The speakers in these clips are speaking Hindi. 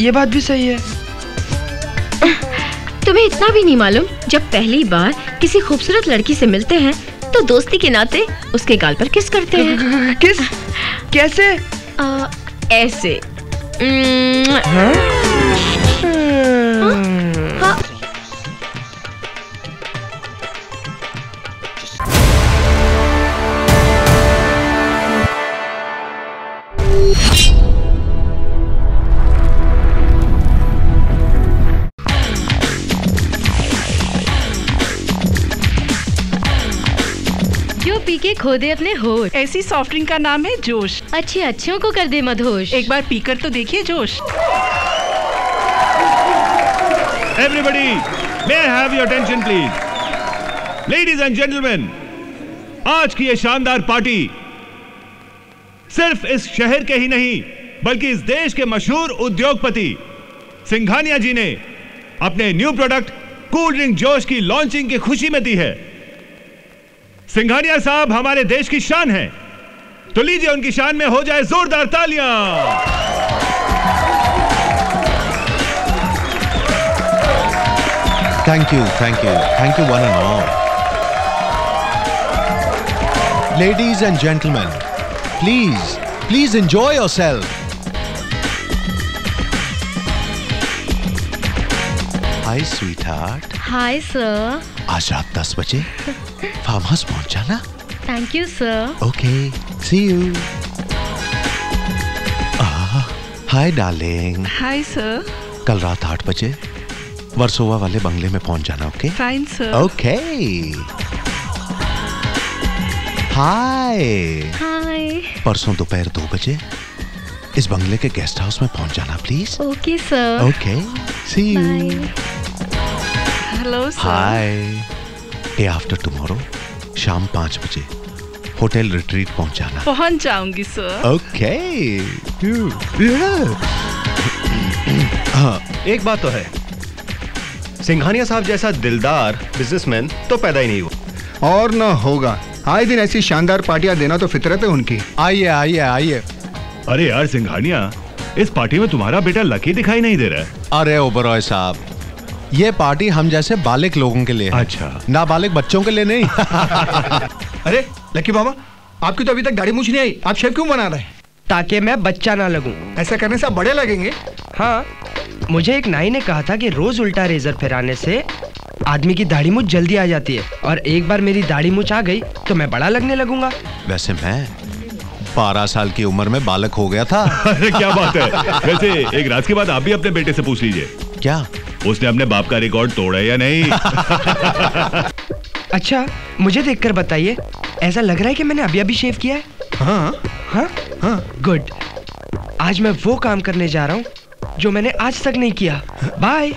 ये बात भी सही है तुम्हें इतना भी नहीं मालूम जब पहली बार किसी खूबसूरत लड़की से मिलते हैं तो दोस्ती के नाते उसके गाल पर किस करते हैं किस कैसे आ, ऐसे हाँ? हाँ? हाँ। खो दे अपने होश। ऐसी सॉफ्ट ड्रिंक का नाम है जोश। अच्छे अच्छों को कर दे मधोश एक बार पीकर तो देखिए जोश। Everybody, may I have your attention, please? Ladies and gentlemen, आज की ये शानदार पार्टी सिर्फ़ इस शहर के ही नहीं बल्कि इस देश के मशहूर उद्योगपति सिंघानिया जी ने अपने new product cool drink Josh की लॉन्चिंग की खुशी में दी है। सिंघानिया साहब हमारे देश की शान है। तो लीजिए उनकी शान में हो जाए जोरदार तालियाँ। Thank you thank you thank you one and all ladies and gentleman please please enjoy yourself hi sweetheart hi sir आज रात दस बजे फार्म हाउस पहुँच जाना। Thank you sir okay see you hi darling hi sir कल रात आठ बजे वर्सोवा वाले बंगले में पहुँच जाना okay fine sir okay hi hi परसों दोपहर दो बजे इस बंगले के गेस्ट हाउस में पहुँच जाना please okay sir okay see you hello sir hi day after tomorrow शाम पाँच बजे होटल रिट्रीट पहुँच जाना पहुँच जाऊँगी सर ओके हाँ एक बात तो है। सिंघानिया साहब जैसा दिलदार बिजनेसमैन तो पैदा ही नहीं हुआ। और ना होगा। आए दिन ऐसी शानदार पार्टियाँ देना तो फितरत है उनकी। आइए आइए आइए। अरे यार सिंघानिया इस पार्टी में तुम्हारा बेटा लकी दिखाई नहीं दे रहा है। अरे ओबरॉय साहब ये पार्टी हम जैसे बालिक लोगों के लिए है। अच्छा। नाबालिग बच्चों के लिए नहीं। अरे लकी बाबा आपकी तो अभी तक दाढ़ी मूछ नहीं आई। आप शेफ क्यों बना रहे हैं? ताकि मैं बच्चा ना लगूं। ऐसा करने से आप बड़े लगेंगे। हाँ मुझे एक नाई ने कहा था कि रोज उल्टा रेजर फिराने से आदमी की दाढ़ी मुझ जल्दी आ जाती है और एक बार मेरी दाढ़ी मुझ आ गई तो मैं बड़ा लगने लगूँगा। वैसे मैं बारह साल की उम्र में बालक हो गया था। अरे क्या बात है। वैसे एक रात के बाद आप भी अपने बेटे से पूछ लीजिए। क्या? उसने अपने बाप का रिकॉर्ड तोड़ा या नहीं? अच्छा मुझे देखकर बताइए ऐसा लग रहा है कि मैंने अभी अभी शेव किया है? हाँ। हाँ? हाँ। गुड आज मैं वो काम करने जा रहा हूँ जो मैंने आज तक नहीं किया। बाय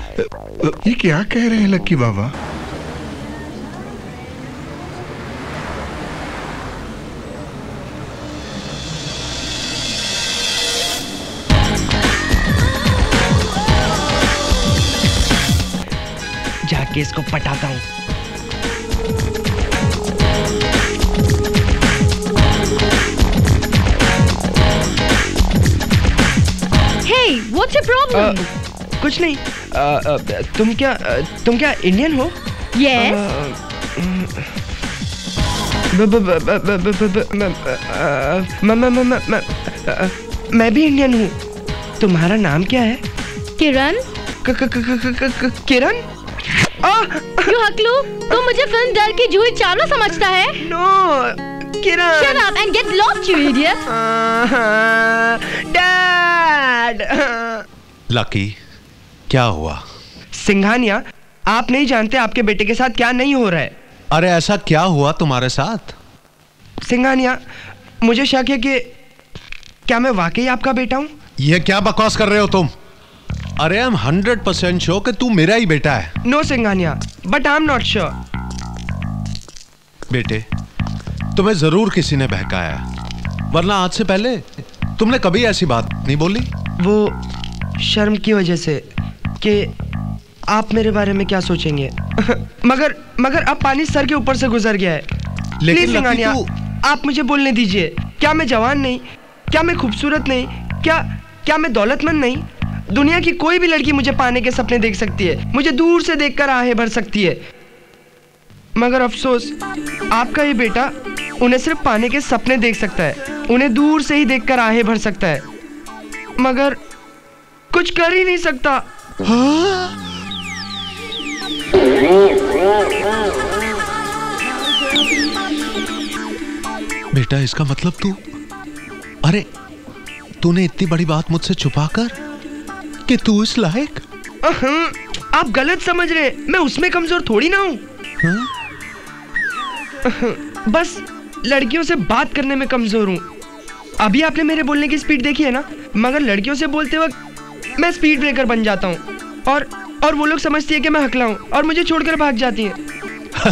ये क्या कह रहे हैं लक्की बाबा? इसको पटाता हूँ Hey, what's your problem? Uh, कुछ नहीं uh, uh, तुम क्या uh, तुम क्या इंडियन हो Yes. मैं भी इंडियन हूँ तुम्हारा नाम क्या है किरण किरण यू हकलू तू मुझे फ़िल्म डर की जूही चावला समझता है। No Kiran. Shut up and get lost you idiot dad Lucky क्या हुआ? सिंघानिया आप नहीं जानते आपके बेटे के साथ क्या नहीं हो रहा है। अरे ऐसा क्या हुआ तुम्हारे साथ? सिंघानिया मुझे शक है कि क्या मैं वाकई आपका बेटा हूँ? ये क्या बकवास कर रहे हो तुम? अरे हम हंड्रेड परसेंट श्योर कि तू मेरा ही बेटा है। No Singhania but I am not sure बेटे तुम्हें ज़रूर किसी ने बहकाया वरना आज से पहले तुमने कभी ऐसी बात नहीं बोली। वो शर्म की वजह से कि आप मेरे बारे में क्या सोचेंगे। मगर मगर अब पानी सर के ऊपर से गुजर गया है। लेकिन सिंघानिया तू- आप मुझे बोलने दीजिए। क्या मैं जवान नहीं? क्या मैं खूबसूरत नहीं? क्या क्या मैं दौलतमंद नहीं? दुनिया की कोई भी लड़की मुझे पाने के सपने देख सकती है। मुझे दूर से देखकर आहें भर सकती है। मगर अफसोस, आपका ये बेटा उन्हें सिर्फ़ पाने के सपने देख सकता है। उन्हें दूर से ही देखकर आहें भर सकता है। मगर कुछ कर ही नहीं सकता। बेटा, इसका मतलब तू? अरे, तूने इतनी बड़ी बात मुझसे छुपाकर कि तू इस लायक? आप गलत समझ रहे हैं। मैं उसमें कमज़ोर थोड़ी ना हूँ। हाँ? बस लड़कियों से बात करने में कमज़ोर हूँ। अभी आपने मेरे बोलने की स्पीड देखी है ना? मगर लड़कियों से बोलते वक्त मैं स्पीड ब्रेकर बन जाता हूँ। और और वो लोग समझती है कि मैं हकला हूँ और मुझे छोड़कर भाग जाती हैं।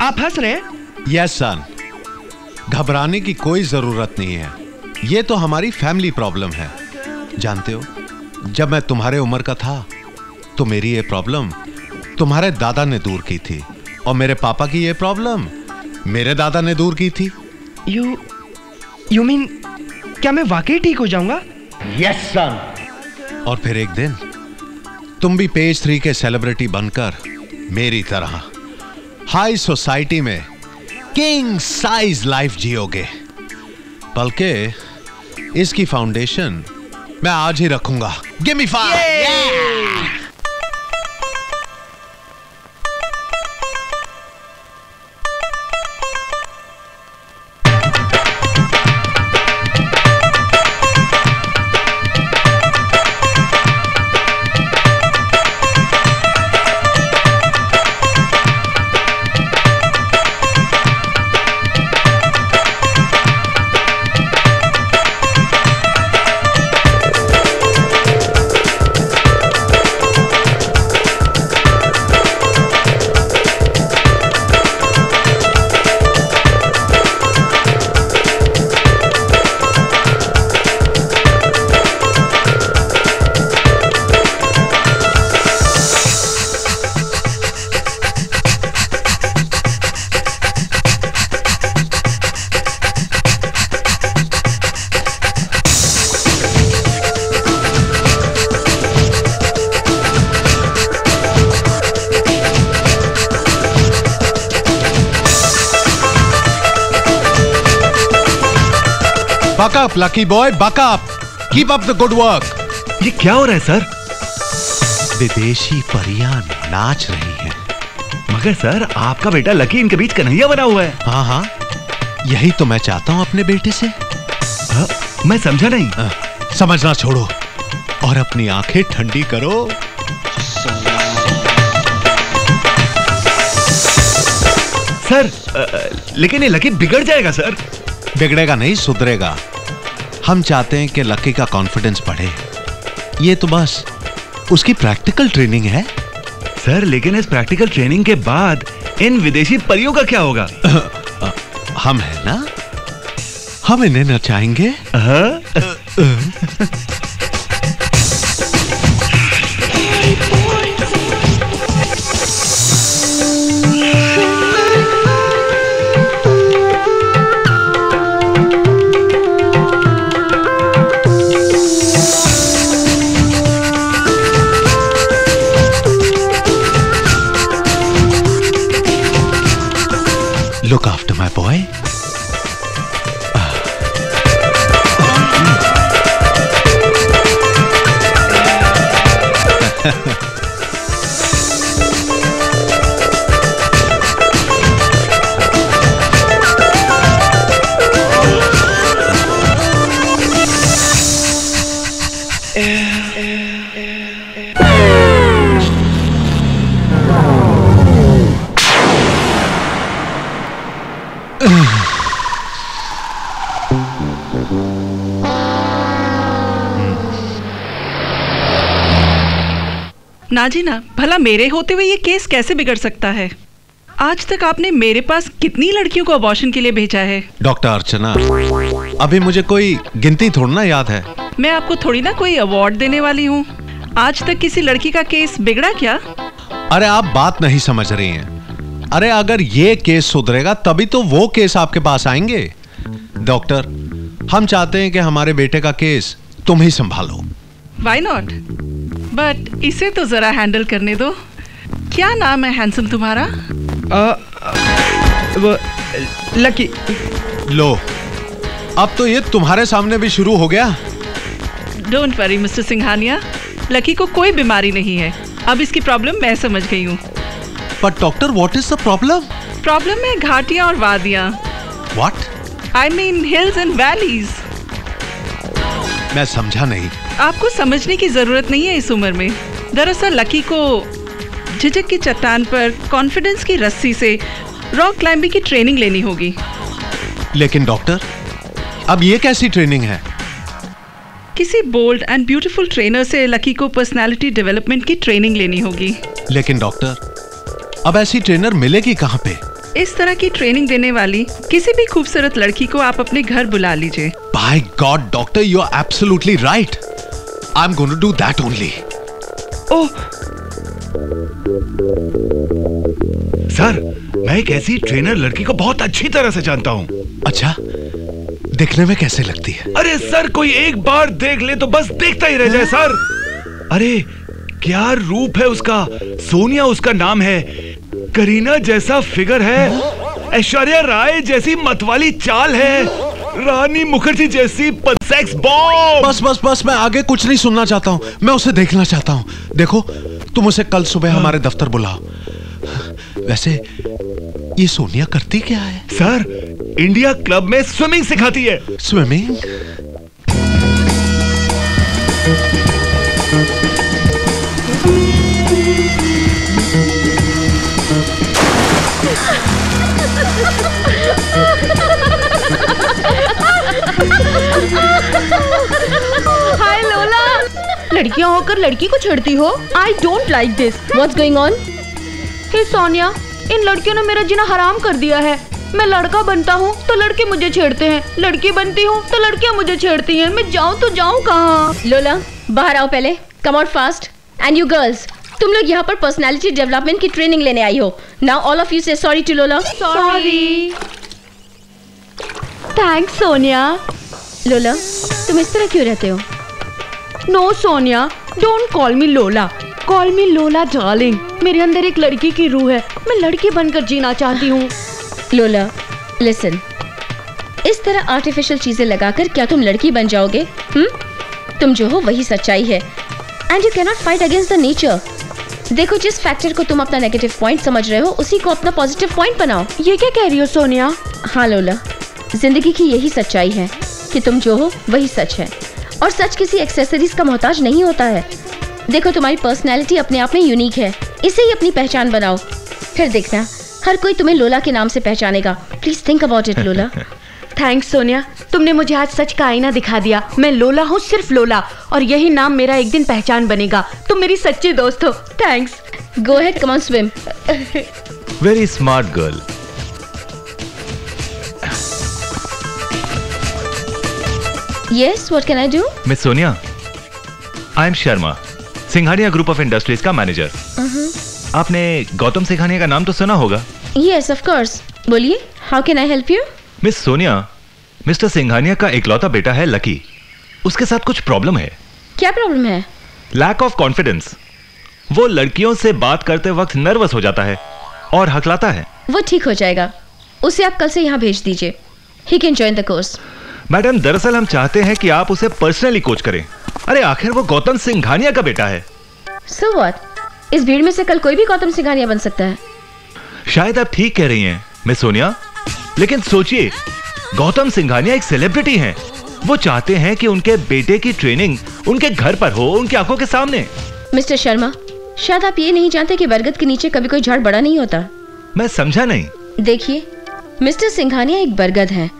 आप हंस रहे हैं? यस सन घबराने की कोई ज़रूरत नहीं है। ये तो हमारी फैमिली प्रॉब्लम है। जानते हो जब मैं तुम्हारे उम्र का था तो मेरी ये प्रॉब्लम तुम्हारे दादा ने दूर की थी और मेरे पापा की ये प्रॉब्लम मेरे दादा ने दूर की थी। यू यू मीन क्या मैं वाकई ठीक हो जाऊँगा? यस सन और फिर एक दिन तुम भी पेज थ्री के सेलिब्रिटी बनकर मेरी तरह हाई सोसाइटी में किंग साइज़ लाइफ जियोगे। बल्कि इसकी फाउंडेशन मैं आज ही रखूँगा। Give me five Buck up, lucky boy, buck up. Keep up the good work. ये क्या हो रहा है सर? विदेशी परियाँ नाच रही हैं। मगर सर आपका बेटा लकी इनके बीच कन्हैया बना हुआ है। हाँ हाँ। यही तो मैं चाहता हूँ अपने बेटे से। हाँ, मैं समझा नहीं। हाँ, समझना छोड़ो। और अपनी आँखें ठंडी करो। सर अ, लेकिन ये लकी बिगड़ जाएगा सर। बिगड़ेगा नहीं सुधरेगा। हम चाहते हैं कि लकी का कॉन्फिडेंस बढ़े। ये तो बस। उसकी प्रैक्टिकल ट्रेनिंग है। सर लेकिन इस प्रैक्टिकल ट्रेनिंग के बाद इन विदेशी परियों का क्या होगा? हम है ना? हम इन्हें नचाएँगे हाँ? ना जी ना भला मेरे होते हुए ये केस कैसे बिगड़ सकता है? आज तक आपने मेरे पास कितनी लड़कियों को अबॉर्शन के लिए भेजा है? डॉक्टर अर्चना अभी मुझे कोई गिनती थोड़ा याद है। मैं आपको थोड़ी ना कोई अवार्ड देने वाली हूँ। आज तक किसी लड़की का केस बिगड़ा क्या? अरे आप बात नहीं समझ रही हैं। अरे अगर ये केस सुधरेगा तभी तो वो केस आपके पास आएँगे। डॉक्टर हम चाहते हैं कि हमारे बेटे का केस तुम ही संभालो। वाई नॉट बट इसे तो जरा हैंडल करने दो। क्या नाम है हैंडसम तुम्हारा? आ, आ, वो लकी लो अब तो ये तुम्हारे सामने भी शुरू हो गया। Don't worry mister Singhania Lucky को कोई बीमारी नहीं है। अब इसकी प्रॉब्लम मैं समझ गई हूँ। But doctor what is the problem problem है घाटियाँ और वादियाँ। What I mean hills and valleys मैं समझा नहीं। आपको समझने की ज़रूरत नहीं है इस उम्र में। दरअसल लकी को झिझक की चट्टान पर कॉन्फिडेंस की रस्सी से रॉक क्लाइंबिंग की ट्रेनिंग लेनी होगी। लेकिन डॉक्टर अब ये कैसी ट्रेनिंग है? किसी बोल्ड एंड ब्यूटीफुल ट्रेनर से लकी को पर्सनालिटी डेवलपमेंट की ट्रेनिंग लेनी होगी। लेकिन डॉक्टर अब ऐसी ट्रेनर मिलेगी कहाँ पे? इस तरह की ट्रेनिंग देने वाली किसी भी खूबसूरत लड़की को आप अपने घर बुला लीजिए। By God doctor you are absolutely right I am going to do that only oh sir मैं एक ऐसी ट्रेनर लड़की को बहुत अच्छी तरह से जानता हूँ। अच्छा दिखने में कैसे लगती है? अरे सर कोई एक बार देख ले तो बस देखता ही रह जाए सर। अरे क्या रूप है उसका? सोनिया उसका नाम है। करीना जैसा फिगर है। ऐश्वर्या राय जैसी मतवाली चाल है। रानी मुखर्जी जैसी सेक्स बॉम्ब बस बस बस मैं आगे कुछ नहीं सुनना चाहता हूँ। मैं उसे देखना चाहता हूँ। देखो तुम उसे कल सुबह हमारे दफ्तर बुलाओ वैसे ये सोनिया करती क्या है? सर इंडिया क्लब में स्विमिंग सिखाती है। स्विमिंग? लड़कियाँ होकर लड़की को छेड़ती हो? I don't like this what's going on hey Sonia इन लड़कियों ने मेरा जीना हराम कर दिया है। मैं लड़का बनता हूँ तो लड़के मुझे छेड़ते हैं। लड़की बनती हूँ तो लड़कियाँ मुझे छेड़ती हैं। मैं जाऊँ तो जाऊँ कहाँ? लोला बाहर आओ पहले। Come out fast and you girls तुम लोग यहाँ पर पर्सनालिटी डेवलपमेंट की ट्रेनिंग लेने आई हो। नाउ ऑल ऑफ़ यू से sorry to Lola sorry thanks Sonia Lola तुम इस तरह क्यों रहते हो? No Sonia don't call me Lola call me लोला डार्लिंग मेरे अंदर एक लड़की की रूह है। मैं लड़की बनकर जीना चाहती हूँ। लोला लिसन इस तरह आर्टिफिशियल चीज़ें लगाकर क्या तुम लड़की बन जाओगे? हम तुम जो हो वही सच्चाई है। And you cannot fight against the nature देखो जिस फैक्टर को तुम अपना नेगेटिव पॉइंट समझ रहे हो उसी को अपना पॉजिटिव पॉइंट बनाओ। ये क्या कह रही हो सोनिया हाँ लोला ज़िंदगी की यही सच्चाई है कि तुम जो हो वही सच है। और सच किसी एक्सेसरीज का मोहताज नहीं होता है। देखो तुम्हारी पर्सनैलिटी अपने आप में यूनिक है। इसे ही अपनी पहचान बनाओ। फिर देखना हर कोई तुम्हें लोला के नाम से पहचानेगा। Please think about it Lola. Thanks Sonia. तुमने मुझे आज सच का आईना दिखा दिया। मैं लोला हूँ सिर्फ़ लोला। और यही नाम मेरा एक दिन पहचान बनेगा। तुम मेरी सच्ची दोस्त हो। Thanks go ahead come on swim very smart girl yes what can I do miss Sonia I am Sharma Singhania group of industries का मैनेजर आपने गौतम सिंघानिया का नाम तो सुना होगा। यस ऑफ़ कोर्स बोलिए how can I help you miss Sonia mister Singhania का इकलौता बेटा है लकी उसके साथ कुछ प्रॉब्लम है। क्या प्रॉब्लम है? लैक ऑफ़ कॉन्फिडेंस वो लड़कियों से बात करते वक्त नर्वस हो जाता है और हकलाता है। वो ठीक हो जाएगा। उसे आप कल से यहाँ भेज दीजिए। He can join the course madam दरअसल हम चाहते हैं कि आप उसे पर्सनली कोच करें। अरे आखिर वो गौतम सिंघानिया का बेटा है। सो so व्हाट इस भीड़ में से कल कोई भी गौतम सिंघानिया बन सकता है। शायद आप ठीक कह रही हैं मिस सोनिया। लेकिन सोचिए गौतम सिंघानिया एक सेलिब्रिटी हैं। वो चाहते हैं कि उनके बेटे की ट्रेनिंग उनके घर पर हो उनकी आँखों के सामने। मिस्टर शर्मा शायद आप ये नहीं जानते कि बरगद के नीचे कभी कोई झाड़ बड़ा नहीं होता। मैं समझा नहीं। देखिए मिस्टर सिंघानिया एक बरगद हैं।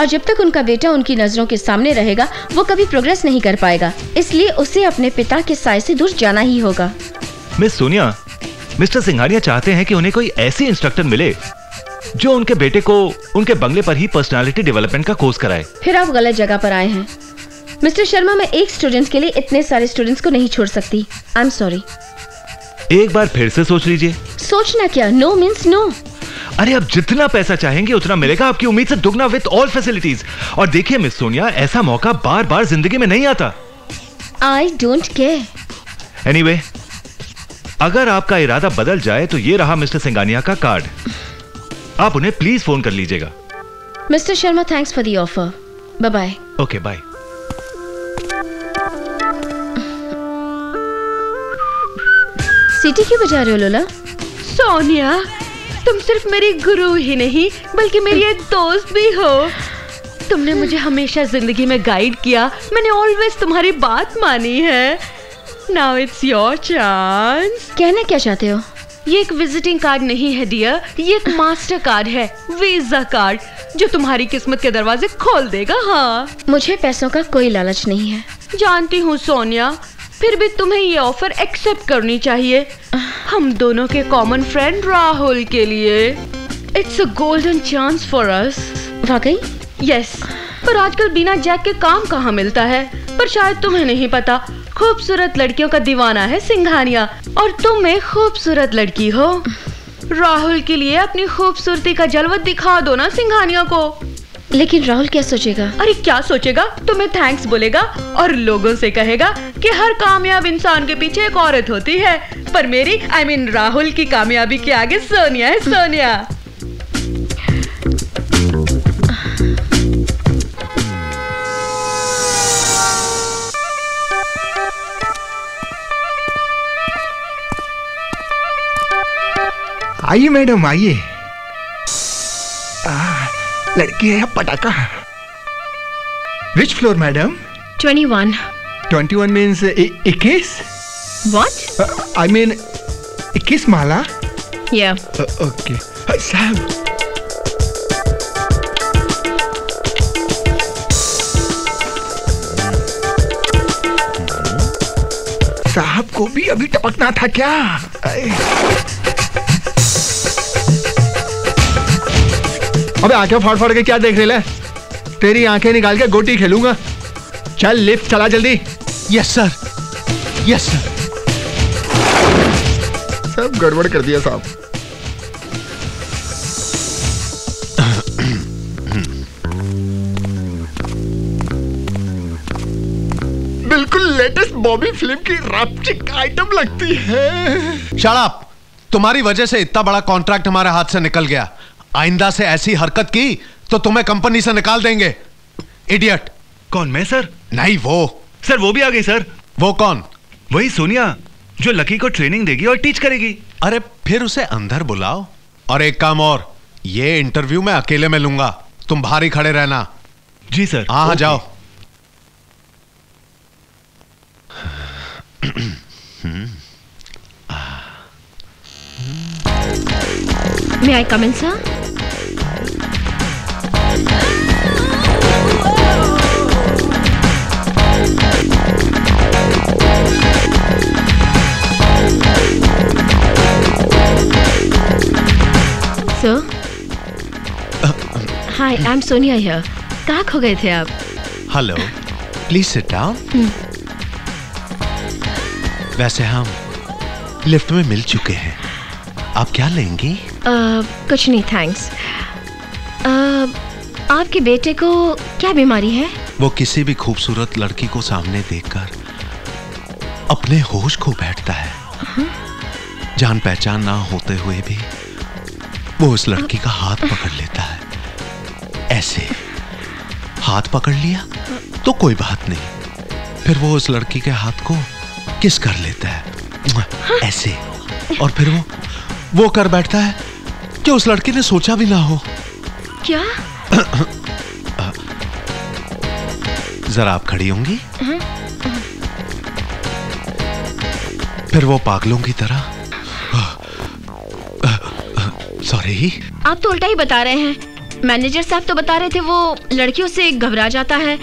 और जब तक उनका बेटा उनकी नज़रों के सामने रहेगा वो कभी प्रोग्रेस नहीं कर पाएगा। इसलिए उसे अपने पिता के साय से दूर जाना ही होगा। मिस सोनिया मिस्टर सिंघानिया चाहते हैं कि उन्हें कोई ऐसी इंस्ट्रक्टर मिले जो उनके बेटे को उनके बंगले पर ही पर्सनालिटी डेवलपमेंट का कोर्स कराए। फिर आप गलत जगह पर आए हैं। मिस्टर शर्मा मैं एक स्टूडेंट के लिए इतने सारे स्टूडेंट्स को नहीं छोड़ सकती। आई एम सॉरी एक बार फिर से सोच लीजिए। सोचना क्या? नो मीन्स नो अरे अब जितना पैसा चाहेंगे उतना मिलेगा। आपकी उम्मीद से दुगना विद ऑल फैसिलिटीज़ और देखिए मिस सोनिया ऐसा मौका बार बार ज़िंदगी में नहीं आता। आई डोंट केयर एनीवे अगर आपका इरादा बदल जाए तो ये रहा मिस्टर सिंगानिया का कार्ड। आप उन्हें प्लीज़ फ़ोन कर लीजिएगा। Mister Sharma thanks for the offer bye bye okay bye सीटी क्यों बजा रहे हो लोला? सोनिया तुम सिर्फ़ मेरी गुरु ही नहीं बल्कि मेरी एक दोस्त भी हो। तुमने मुझे हमेशा ज़िंदगी में गाइड किया। मैंने ऑलवेज तुम्हारी बात मानी है। नाउ इट्स योर चांस कहना क्या चाहते हो? ये एक विजिटिंग कार्ड नहीं है डियर ये एक मास्टर कार्ड है वीज़ा कार्ड जो तुम्हारी किस्मत के दरवाजे खोल देगा हाँ। मुझे पैसों का कोई लालच नहीं है। जानती हूँ सोनिया। फिर भी तुम्हें ये ऑफ़र एक्सेप्ट करनी चाहिए। हम दोनों के कॉमन फ्रेंड राहुल के लिए। It's a golden chance for us वाकई? यस पर आजकल बिना जैक के काम कहाँ मिलता है? पर शायद तुम्हें नहीं पता। खूबसूरत लड़कियों का दीवाना है सिंघानिया। और तुम एक खूबसूरत लड़की हो। राहुल के लिए अपनी खूबसूरती का जलवा दिखा दो ना सिंघानिया को। लेकिन राहुल क्या सोचेगा? अरे क्या सोचेगा? तुम्हें थैंक्स बोलेगा और लोगों से कहेगा कि हर कामयाब इंसान के पीछे एक औरत होती है। पर मेरी I I mean mean, Rahul की कामयाबी के आगे सोनिया है सोनिया। आइए मैडम आइए। लड़की है या पटाखा? विच फ्लोर मैडम 21 21 मीन्स इक्कीस? व्हाट आई मीन इक्कीस माला? ओके साहब साहब को भी अभी टपकना था क्या? अबे आँखें फाड़ फाड़ के क्या देख रहे ले? तेरी आँखें निकाल के गोटी खेलूँगा। चल लिफ्ट चला जल्दी। यस सर यस सर सब गड़बड़ कर दिया साहब। बिल्कुल लेटेस्ट बॉबी फ़िल्म की रैप्चिक आइटम लगती है। शराब तुम्हारी वजह से इतना बड़ा कॉन्ट्रैक्ट हमारे हाथ से निकल गया। आइंदा से ऐसी हरकत की तो तुम्हें कंपनी से निकाल देंगे। इडियट कौन मैं सर? नहीं वो। सर वो भी आ गई सर। वो कौन? वही सोनिया जो लकी को ट्रेनिंग देगी और टीच करेगी। अरे फिर उसे अंदर बुलाओ। और एक काम और ये इंटरव्यू मैं अकेले में लूँगा। तुम बाहर ही खड़े रहना। जी सर। हाँ हाँ जाओ। May I come in, sir? Sir? Hi, I'm Sonia here. कहाँ खो गए थे आप? हेलो प्लीज़ सिट डाउन वैसे हम लिफ्ट में मिल चुके हैं। आप क्या लेंगी? uh, कुछ नहीं थैंक्स uh, आपके बेटे को क्या बीमारी है? वो किसी भी खूबसूरत लड़की को सामने देखकर अपने होश खो बैठता है। जान पहचान ना होते हुए भी वो उस लड़की का हाथ पकड़ लेता है। ऐसे। हाथ पकड़ लिया तो कोई बात नहीं। फिर वो उस लड़की के हाथ को किस कर लेता है? ऐसे। और फिर वो वो कर बैठता है कि उस लड़की ने सोचा भी ना हो। क्या? जरा आप खड़ी होंगी। फिर वो पागलों की तरह सॉरी आप तो उल्टा ही बता रहे हैं। मैनेजर साहब तो बता रहे थे वो लड़कियों से घबरा जाता है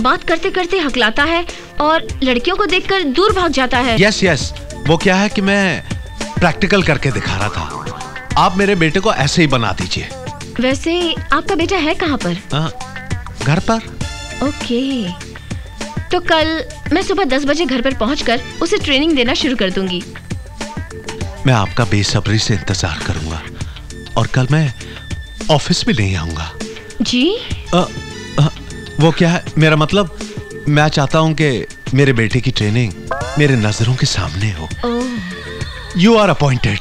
बात करते करते हकलाता है और लड़कियों को देखकर दूर भाग जाता है। यस यस वो क्या है कि मैं प्रैक्टिकल करके दिखा रहा था। आप मेरे बेटे को ऐसे ही बना दीजिए। वैसे आपका बेटा है कहाँ पर? आ, घर पर। ओके। तो कल मैं सुबह दस बजे घर पर पहुंचकर उसे ट्रेनिंग देना शुरू कर दूँगी। मैं आपका बेसब्री से इंतज़ार करूँगा। और कल मैं ऑफ़िस भी नहीं आऊँगा। जी? अ, अ, वो क्या है? मेरा मतलब मैं चाहता हूँ कि मेरे बेटे की ट्रेनिंग मेरे नज़रों के सामने हो। यू आर अपॉइंटेड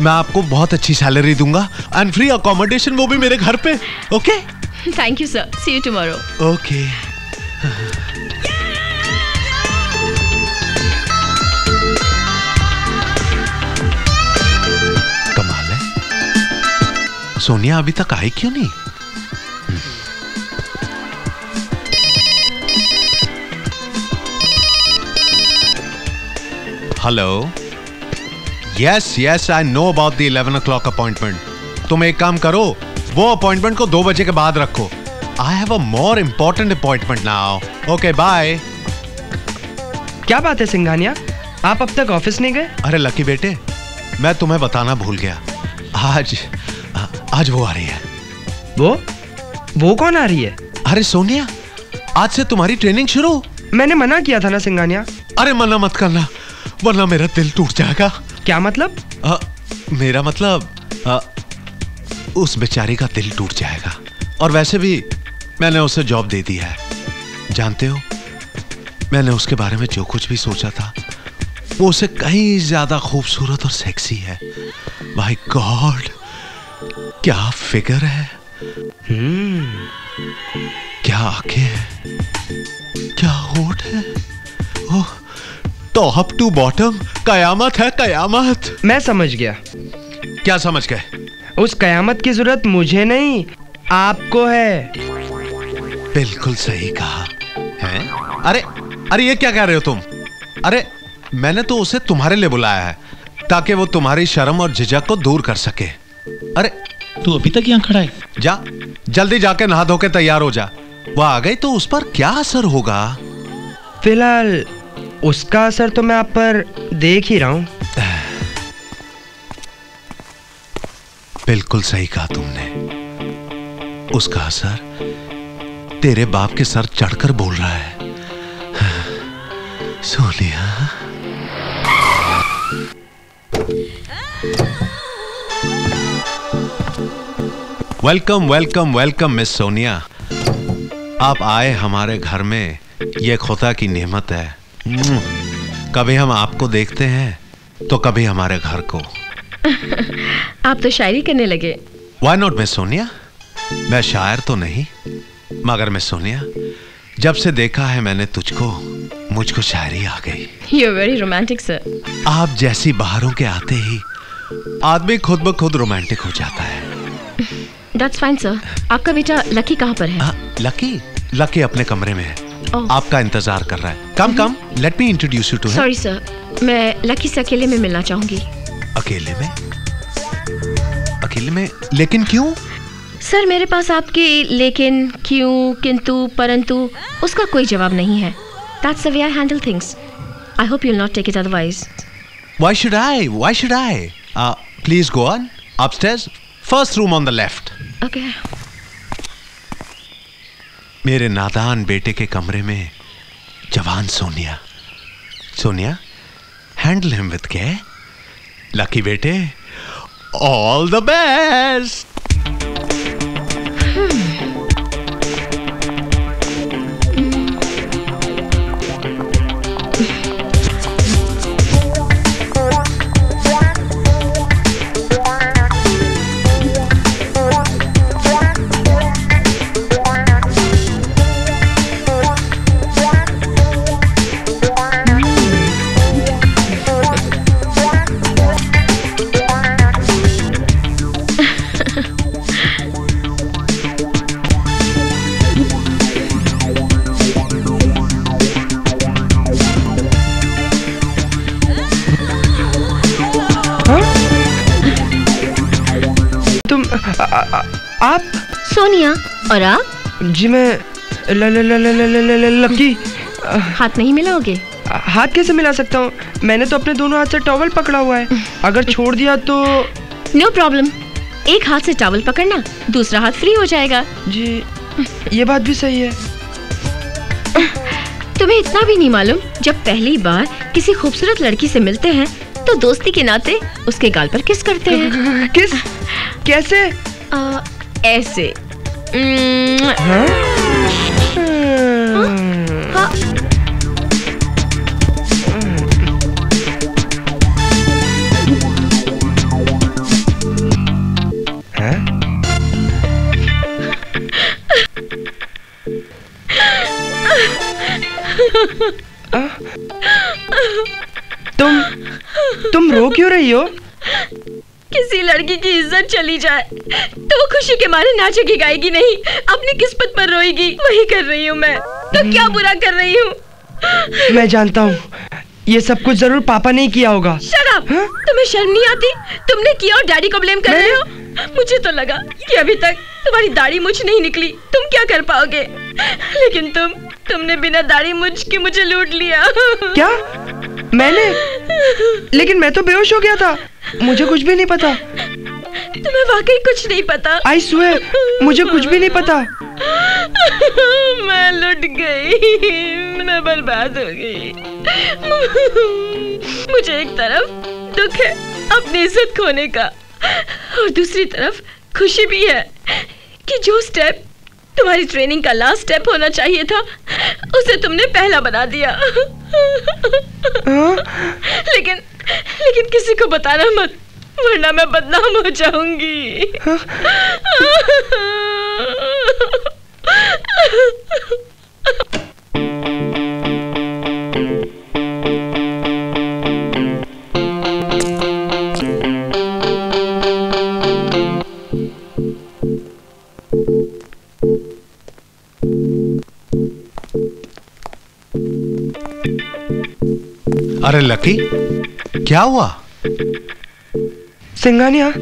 मैं आपको बहुत अच्छी सैलरी दूँगा एंड फ्री अकोमोडेशन वो भी मेरे घर पे okay thank you sir see you tomorrow okay Sonia अभी तक आई क्यों नहीं? Hello. Yes yes I know about the 11 o'clock appointment तुम एक काम करो वो अपॉइंटमेंट को दो बजे के बाद रखो। I have a more important appointment now okay bye क्या बात है सिंघानिया? आप अब तक ऑफ़िस नहीं गए? अरे लकी बेटे मैं तुम्हें बताना भूल गया। आज आज वो आ रही है। वो? वो कौन आ रही है? अरे सोनिया आज से तुम्हारी ट्रेनिंग शुरू। मैंने मना किया था ना सिंगानिया। अरे मना मत करना वरना मेरा दिल टूट जाएगा। क्या मतलब? आ, मेरा मतलब आ, उस बेचारी का दिल टूट जाएगा। और वैसे भी मैंने उसे जॉब दे दी है। जानते हो मैंने उसके बारे में जो कुछ भी सोचा था वो उसे कहीं ज़्यादा खूबसूरत और सेक्सी है। माय गॉड क्या फिगर है? क्या आँखें हैं? क्या होठ है? ओह टॉप टू बॉटम कयामत है कयामत। मैं समझ गया। क्या समझ गए? उस कयामत की ज़रूरत मुझे नहीं आपको है। बिल्कुल सही कहा। है? अरे अरे ये क्या कह रहे हो तुम? अरे मैंने तो उसे तुम्हारे लिए बुलाया है ताकि वो तुम्हारी शर्म और झिझक को दूर कर सके। अरे तू अभी तक यहाँ खड़ा है? जा जल्दी जाके नहा धो के तैयार हो जा। वो आ गई तो उस पर क्या असर होगा? फ़िलहाल उसका असर तो मैं आप पर देख ही रहा हूँ। बिल्कुल सही कहा तुमने। उसका असर तेरे बाप के सर चढ़कर बोल रहा है। Sonia. Welcome welcome welcome miss Sonia आप आए हमारे घर में ये खुदा की नेमत है। कभी हम आपको देखते हैं तो कभी हमारे घर को। आप तो शायरी करने लगे। वाई नॉट मिस सोनिया मैं शायर तो नहीं मगर मिस सोनिया जब से देखा है मैंने तुझको मुझको शायरी आ गई। यू वेरी रोमांटिक सर आप जैसी बाहरों के आते ही आदमी खुद ब खुद रोमांटिक हो जाता है। दैट्स फाइन सर आपका बेटा लकी कहाँ पर है? लकी लकी अपने कमरे में है। ओह। आपका इंतज़ार कर रहा है। Come come let me introduce you to sorry sir मैं लकी से अकेले में मिलना चाहूँगी। अकेले में? अकेले में? लेकिन क्यों? सर मेरे पास आपकी लेकिन क्यों किंतु परंतु उसका कोई जवाब नहीं है। That's the way I handle things I hope you will not take it otherwise Why should I? Why should I? Uh, please go on. Upstairs, room on the left okay मेरे नादान बेटे के कमरे में जवान Sonia. Sonia handle him with care Lucky बेटे ऑल द बेस्ट आप? सोनिया और आप? जी मैं लकी। हाथ नहीं मिलाओगे? हाथ कैसे मिला सकता हूँ? मैंने तो अपने दोनों हाथ से टॉवल पकड़ा हुआ है। अगर छोड़ दिया तो नो प्रॉब्लम एक हाथ से टॉवल पकड़ना दूसरा हाथ फ्री हो जाएगा। जी ये बात भी सही है। तुम्हें इतना भी नहीं मालूम जब पहली बार किसी खूबसूरत लड़की से मिलते हैं तो दोस्ती के नाते उसके गाल पर किस करते हैं? किस? कैसे? ऐसे। तुम तुम रो क्यों रही हो? किसी लड़की की इज़्ज़त चली जाए तो वो खुशी के मारे नाचेगी गाएगी नहीं अपनी किस्मत पर रोएगी। वही कर रही हूँ मैं। तो क्या बुरा कर रही हूँ? मैं जानता हूँ ये सब कुछ ज़रूर पापा ने किया होगा। शराब हाँ? तुम्हें शर्म नहीं आती? तुमने किया और डैडी को ब्लेम कर रहे हो? मुझे तो लगा कि अभी तक तुम्हारी दाढ़ी मुझ नहीं निकली। तुम क्या कर पाओगे? लेकिन तुम तुमने बिना दाढ़ी मुझ के मुझे लूट लिया। क्या? मैंने? लेकिन मैं तो बेहोश हो गया था। मुझे कुछ भी नहीं पता। तुम्हें वाकई कुछ नहीं पता। आई स्वे मुझे कुछ भी नहीं पता। मैं लुट गई। मैं बर्बाद हो गई। मुझे एक तरफ़ दुख है अपनी इज़्ज़त खोने का और दूसरी तरफ़ खुशी भी है कि जो स्टेप तुम्हारी ट्रेनिंग का लास्ट स्टेप होना चाहिए था। उसे तुमने पहला बना दिया। हाँ? लेकिन लेकिन किसी को बताना मत वरना मैं बदनाम हो जाऊँगी। अरे लकी क्या हुआ? सिंगानिया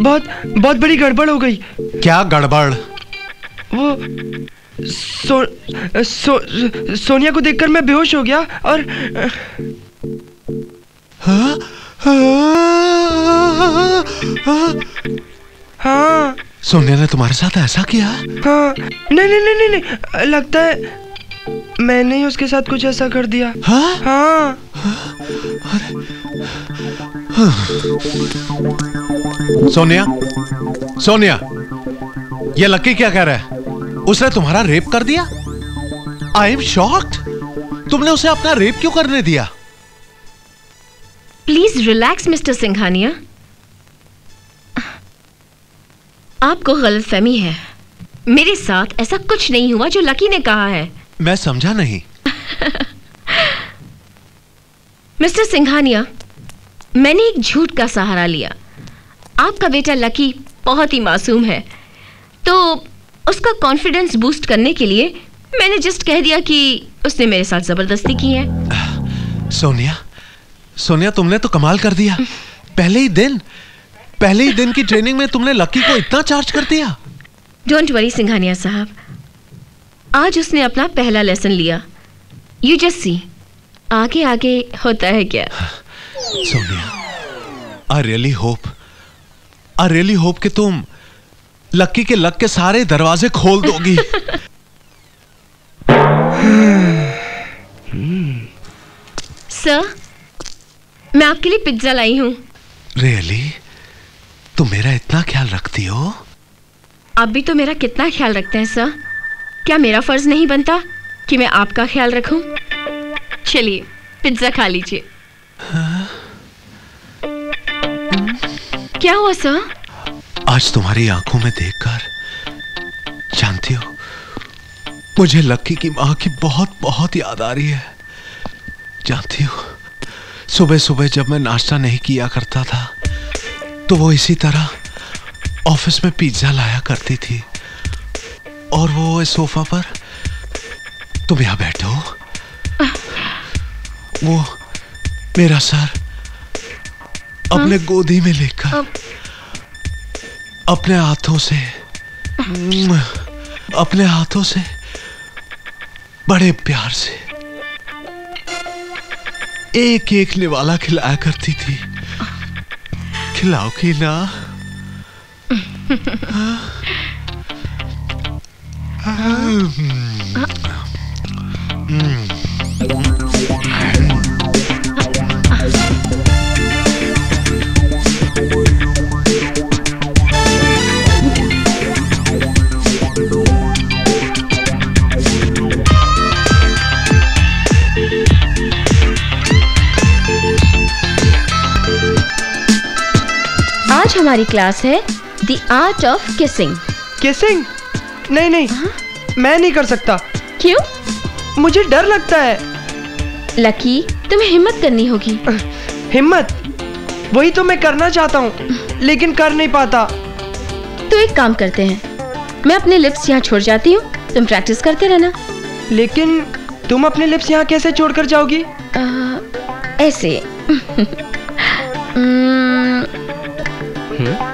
बहुत बहुत बड़ी गड़बड़ हो गई। क्या गड़बड़? वो सो, सो, सोनिया को देखकर मैं बेहोश हो गया और हाँ। सोनिया ने तुम्हारे साथ ऐसा किया? हाँ। नहीं नहीं नहीं नहीं, नहीं लगता है मैंने ही उसके साथ कुछ ऐसा कर दिया। हाँ? हाँ। सोनिया सोनिया ये लकी क्या कह रहा है? उसने तुम्हारा रेप कर दिया? आई एम शॉक्ड तुमने उसे अपना रेप क्यों करने दिया? प्लीज़ रिलैक्स मिस्टर सिंघानिया आपको गलतफहमी है। मेरे साथ ऐसा कुछ नहीं हुआ जो लकी ने कहा है। मैं समझा नहीं। मिस्टर सिंघानिया मैंने एक झूठ का सहारा लिया। आपका बेटा लकी बहुत ही मासूम है। तो उसका कॉन्फिडेंस बूस्ट करने के लिए मैंने जस्ट कह दिया कि उसने मेरे साथ ज़बरदस्ती की है। सोनिया सोनिया तुमने तो कमाल कर दिया। पहले ही दिन पहले ही दिन की ट्रेनिंग में तुमने लकी को इतना चार्ज कर दिया। डोंट वरी सिंघानिया साहब आज उसने अपना पहला लेसन लिया। यू जस्ट सी आगे आगे होता है क्या? Sonia I really hope I really hope कि तुम लक्की के लक के सारे दरवाजे खोल दोगी। सर मैं आपके लिए पिज्जा लाई हूँ। रियली तुम मेरा इतना ख्याल रखती हो? आप भी तो मेरा कितना ख्याल रखते हैं सर क्या मेरा फ़र्ज़ नहीं बनता कि मैं आपका ख्याल रखूँ? चलिए, पिज्जा खा लीजिए। क्या हुआ, सर? आज तुम्हारी आँखों में देखकर, जानती हो, मुझे लक्की की माँ की बहुत बहुत याद आ रही है। जानती हो सुबह सुबह जब मैं नाश्ता नहीं किया करता था तो वो इसी तरह ऑफ़िस में पिज्जा लाया करती थी। और वो इस सोफा पर? तुम यहाँ बैठो वो मेरा सर अपने गोदी में लेकर अपने हाथों से अपने हाथों से बड़े प्यार से एक एक निवाला खिलाया करती थी। खिलाओ खिलाओगी ना आज हमारी क्लास है the art of kissing kissing नहीं नहीं। मैं नहीं कर सकता। क्यों? मुझे डर लगता है। लकी तुम्हें हिम्मत करनी होगी। हिम्मत? वही तो मैं करना चाहता हूँ लेकिन कर नहीं पाता। तो एक काम करते हैं। मैं अपने लिप्स यहाँ छोड़ जाती हूँ तुम प्रैक्टिस करते रहना। लेकिन तुम अपने लिप्स यहाँ कैसे छोड़ कर जाओगी? आ, ऐसे।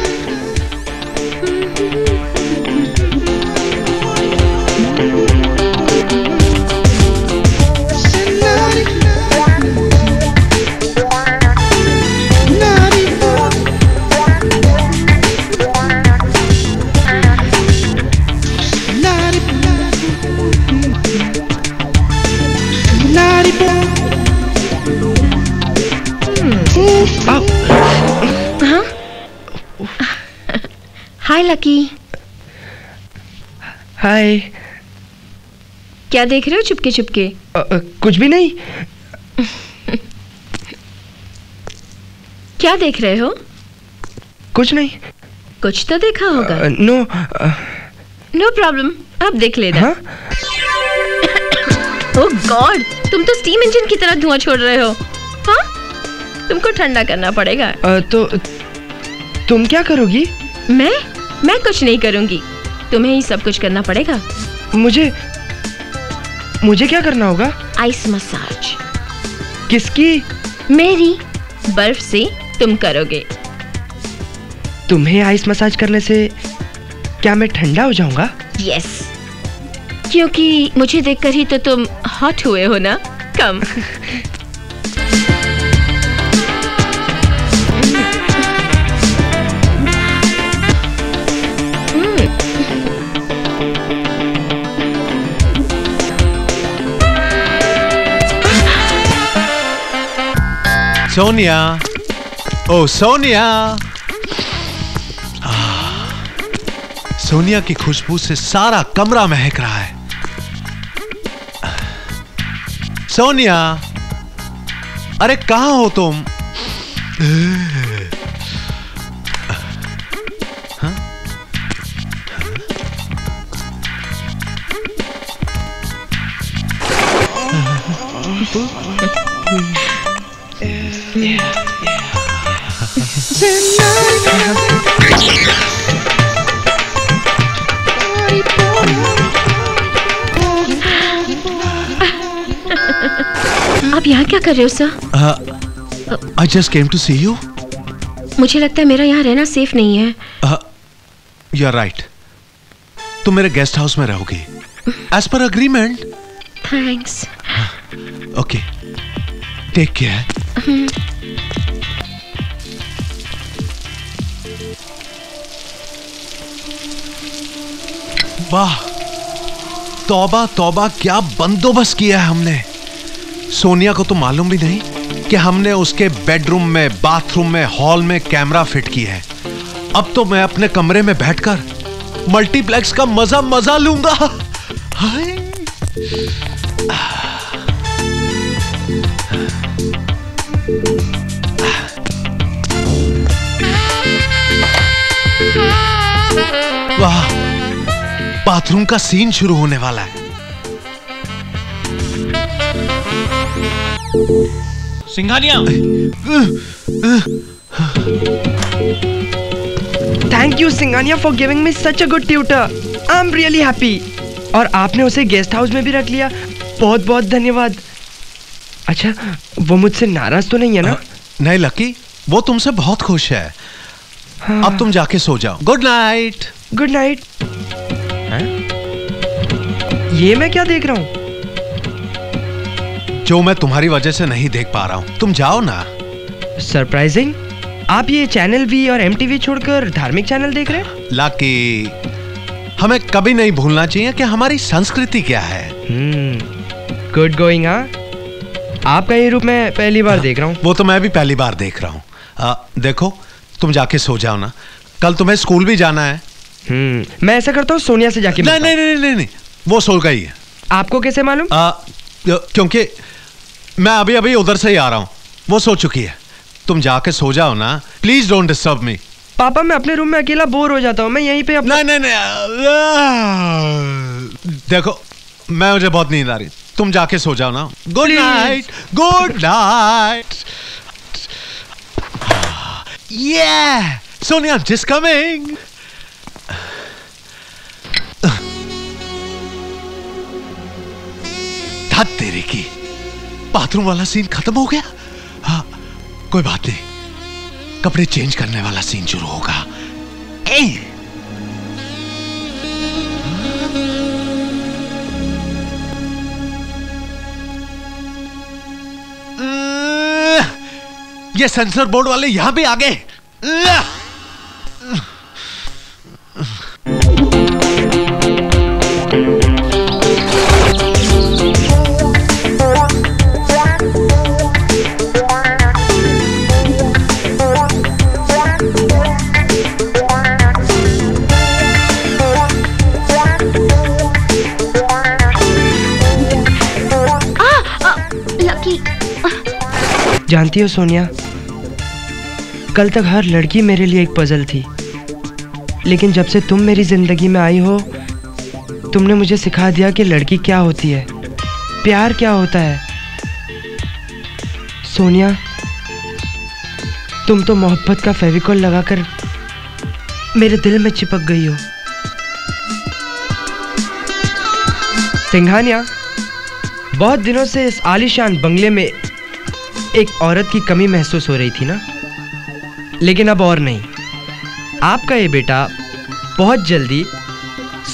हाय लकी। हाय। क्या देख रहे हो चुपके चुपके? कुछ भी नहीं। क्या देख रहे हो? कुछ नहीं। कुछ तो देखा होगा। नो नो प्रॉब्लम आप देख लेना। हाँ? ओह गॉड तुम तो स्टीम इंजन की तरह धुआँ छोड़ रहे हो। हाँ? तुमको ठंडा करना पड़ेगा। अ, तो तुम क्या करोगी? मैं? मैं कुछ नहीं करूँगी। तुम्हें ही सब कुछ करना पड़ेगा। मुझे मुझे क्या करना होगा? आइस मसाज किसकी? मेरी बर्फ़ से तुम करोगे। तुम्हें आइस मसाज करने से क्या मैं ठंडा हो जाऊँगा? यस क्योंकि मुझे देखकर ही तो तुम हॉट हुए हो ना? कम। Sonia Oh, Sonia. Ah, Sonia की खुशबू से सारा कमरा महक रहा है। सोनिया अरे कहाँ हो तुम? कर रहे हो sir I just came to see you मुझे लगता है मेरा यहाँ रहना सेफ़ नहीं है। यू आर राइट तुम मेरे गेस्ट हाउस में रहोगे। As per agreement thanks okay take care वाह। तौबा तौबा क्या बंदोबस्त किया है हमने। सोनिया को तो मालूम भी नहीं कि हमने उसके बेडरूम में, बाथरूम में, हॉल में कैमरा फिट किया है। अब तो मैं अपने कमरे में बैठकर मल्टीप्लेक्स का मज़ा मज़ा लूँगा। हाय। वाह, बाथरूम का सीन शुरू होने वाला है। Singhania. Thank you Singhania for giving me such a good tutor I am really happy और आपने उसे गेस्ट हाउस में भी रख लिया। बहुत बहुत धन्यवाद। अच्छा वो मुझसे नाराज़ तो नहीं है ना? नहीं लकी वो तुमसे बहुत खुश है। हाँ। अब तुम जाके सो जाओ। गुड नाइट गुड नाइट ये मैं क्या देख रहा हूँ? जो मैं तुम्हारी वजह से नहीं देख पा रहा हूँ। तुम जाओ ना। सरप्राइजिंग आप ये चैनल वी और एमटीवी छोड़कर धार्मिक चैनल देख रहे हैं? लाकी हमें कभी नहीं भूलना चाहिए कि हमारी संस्कृति क्या है। गुड गोइंग हाँ? आपका ये रूप मैं पहली बार देख रहा हूँ। वो तो मैं भी पहली बार देख रहा हूँ। देखो तुम जाके सो जाओ ना। कल तुम्हें स्कूल भी जाना है। हम्म मैं ऐसा करता हूँ सोनिया से जाके नहीं नहीं नहीं नहीं वो सो गई है आपको कैसे मालूम? क्योंकि मैं अभी अभी उधर से ही आ रहा हूँ। वो सो चुकी है। तुम जाके सो जाओ ना। Please don't disturb me papa मैं अपने रूम में अकेला बोर हो जाता हूँ। मैं यहीं पे अपना नहीं नहीं नहीं। देखो मैं मुझे बहुत नींद आ रही तुम जाके सो जाओ ना। गुड नाइट गुड नाइट ये सोनिया जिस कमिंग धत तेरे की। बाथरूम वाला सीन खत्म हो गया? हाँ कोई बात नहीं। कपड़े चेंज करने वाला सीन शुरू होगा। ए! ये सेंसर बोर्ड वाले यहाँ भी आ गए। जानती हो सोनिया? कल तक हर लड़की मेरे लिए एक पजल थी। लेकिन जब से तुम मेरी ज़िंदगी में आई हो, तुमने मुझे सिखा दिया कि लड़की क्या होती है। प्यार क्या होता है? सोनिया, तुम तो मोहब्बत का फेविकॉल लगाकर मेरे दिल में चिपक गई हो। सिंघानिया, बहुत दिनों से इस आलीशान बंगले में एक औरत की कमी महसूस हो रही थी ना? लेकिन अब और नहीं। आपका ये बेटा बहुत जल्दी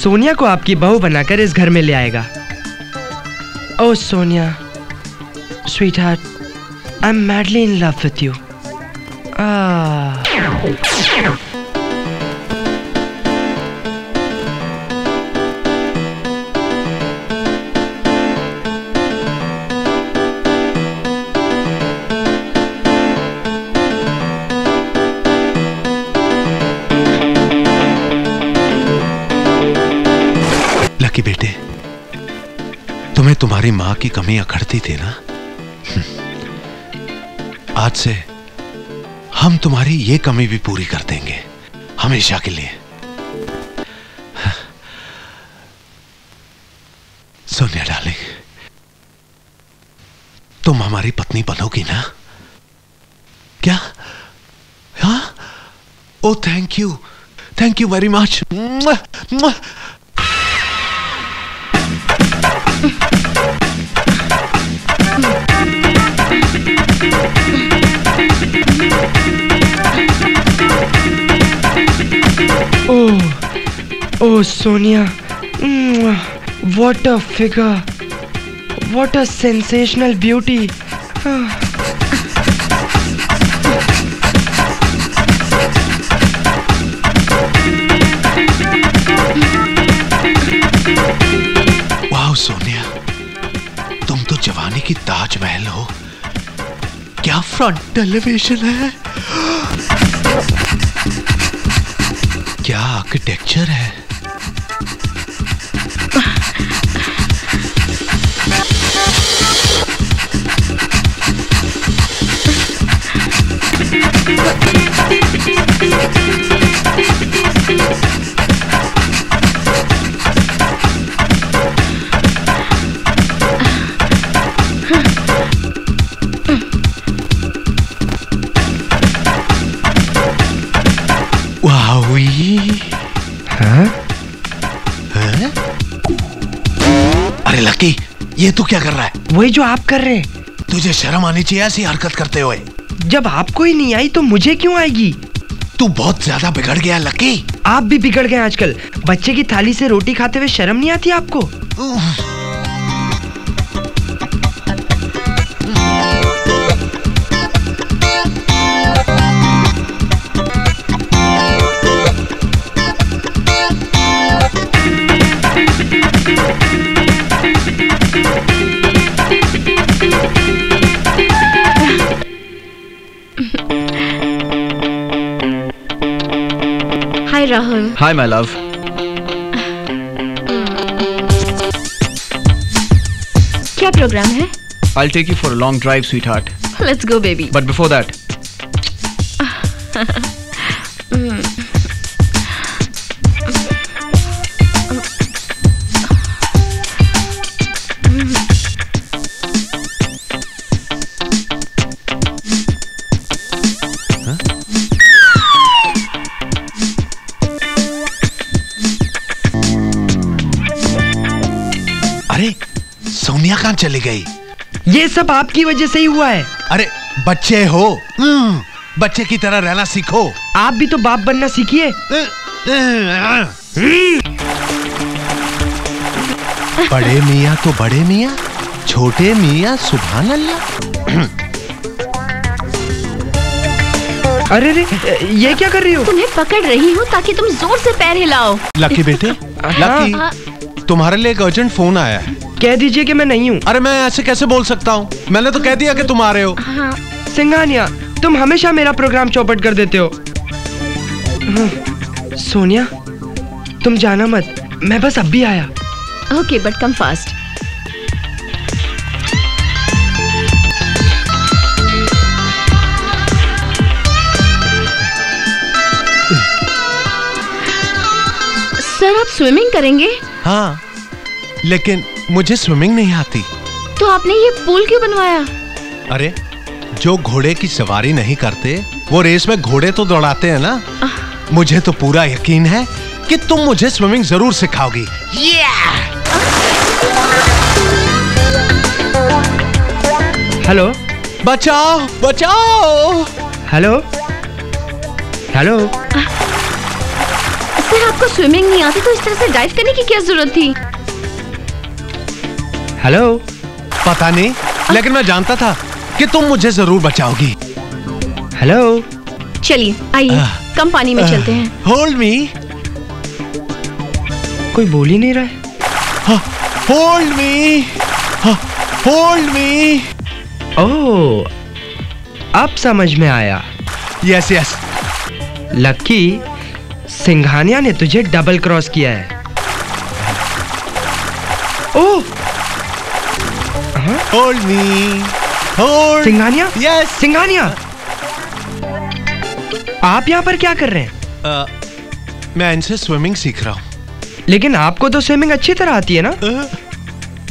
सोनिया को आपकी बहू बनाकर इस घर में ले आएगा। ओ Sonia sweetheart I am madly in love with you Lucky बेटे, तुम्हें तुम्हारी माँ की कमी अखड़ती थी ना? आज से हम तुम्हारी ये कमी भी पूरी कर देंगे, हमेशा के लिए। सोनिया डार्लिंग, तुम हमारी पत्नी बनोगी ना? क्या? हाँ? ओ thank you thank you very much Oh, oh, Sonia. What a figure. What a sensational beauty. Wow, वाह की ताजमहल हो। क्या फ्रंट एलिवेशन है? क्या आर्किटेक्चर है? वावी लकी ये तू क्या कर रहा है? वही जो आप कर रहे हैं। तुझे शर्म आनी चाहिए ऐसी हरकत करते हुए। जब आपको ही नहीं आई तो मुझे क्यों आएगी? तू बहुत ज़्यादा बिगड़ गया लकी। आप भी बिगड़ गए आजकल। बच्चे की थाली से रोटी खाते हुए शर्म नहीं आती आपको? राहुल। हाय माय लव क्या प्रोग्राम है? I take you for long drive sweetheart let's go baby but before चली गई। ये सब आपकी वजह से ही हुआ है। अरे बच्चे हो। हम्म, बच्चे की तरह रहना सीखो। आप भी तो बाप बनना सीखिए। बड़े मियाँ तो बड़े मियाँ छोटे मियाँ सुभान अल्लाह अरे रे ये क्या कर रही हो? तुम्हें पकड़ रही हूँ ताकि तुम ज़ोर से पैर हिलाओ। लकी बेटे लकी तुम्हारे लिए एक अर्जेंट फ़ोन आया है। कह दीजिए कि मैं नहीं हूँ। अरे मैं ऐसे कैसे बोल सकता हूँ? मैंने तो कह दिया कि तुम आ रहे हो। हाँ। सिंघानिया तुम हमेशा मेरा प्रोग्राम चौपट कर देते हो। हाँ, सोनिया तुम जाना मत। मैं बस अब भी आया। Okay but come fast sir आप स्विमिंग करेंगे? हाँ। लेकिन मुझे स्विमिंग नहीं आती। तो आपने ये पूल क्यों बनवाया? अरे जो घोड़े की सवारी नहीं करते वो रेस में घोड़े तो दौड़ाते हैं ना? मुझे तो पूरा यकीन है कि तुम मुझे स्विमिंग ज़रूर सिखाओगी। हेलो बचाओ बचाओ! हेलो हेलो सर आपको स्विमिंग नहीं आती तो इस तरह से डाइव करने की क्या ज़रूरत थी? हेलो पता नहीं लेकिन मैं जानता था कि तुम मुझे ज़रूर बचाओगी। हेलो चलिए आइए कम पानी में चलते हैं। होल्ड मी कोई बोल ही नहीं रहा है। Hold me hold me oh अब समझ में आया। यस यस लक्की सिंघानिया ने तुझे डबल क्रॉस किया है। Hold me hold Singhania yes Singhania आप यहाँ पर क्या कर रहे हैं? मैं इनसे स्विमिंग सीख रहा हूँ। लेकिन आपको तो स्विमिंग अच्छी तरह आती है ना?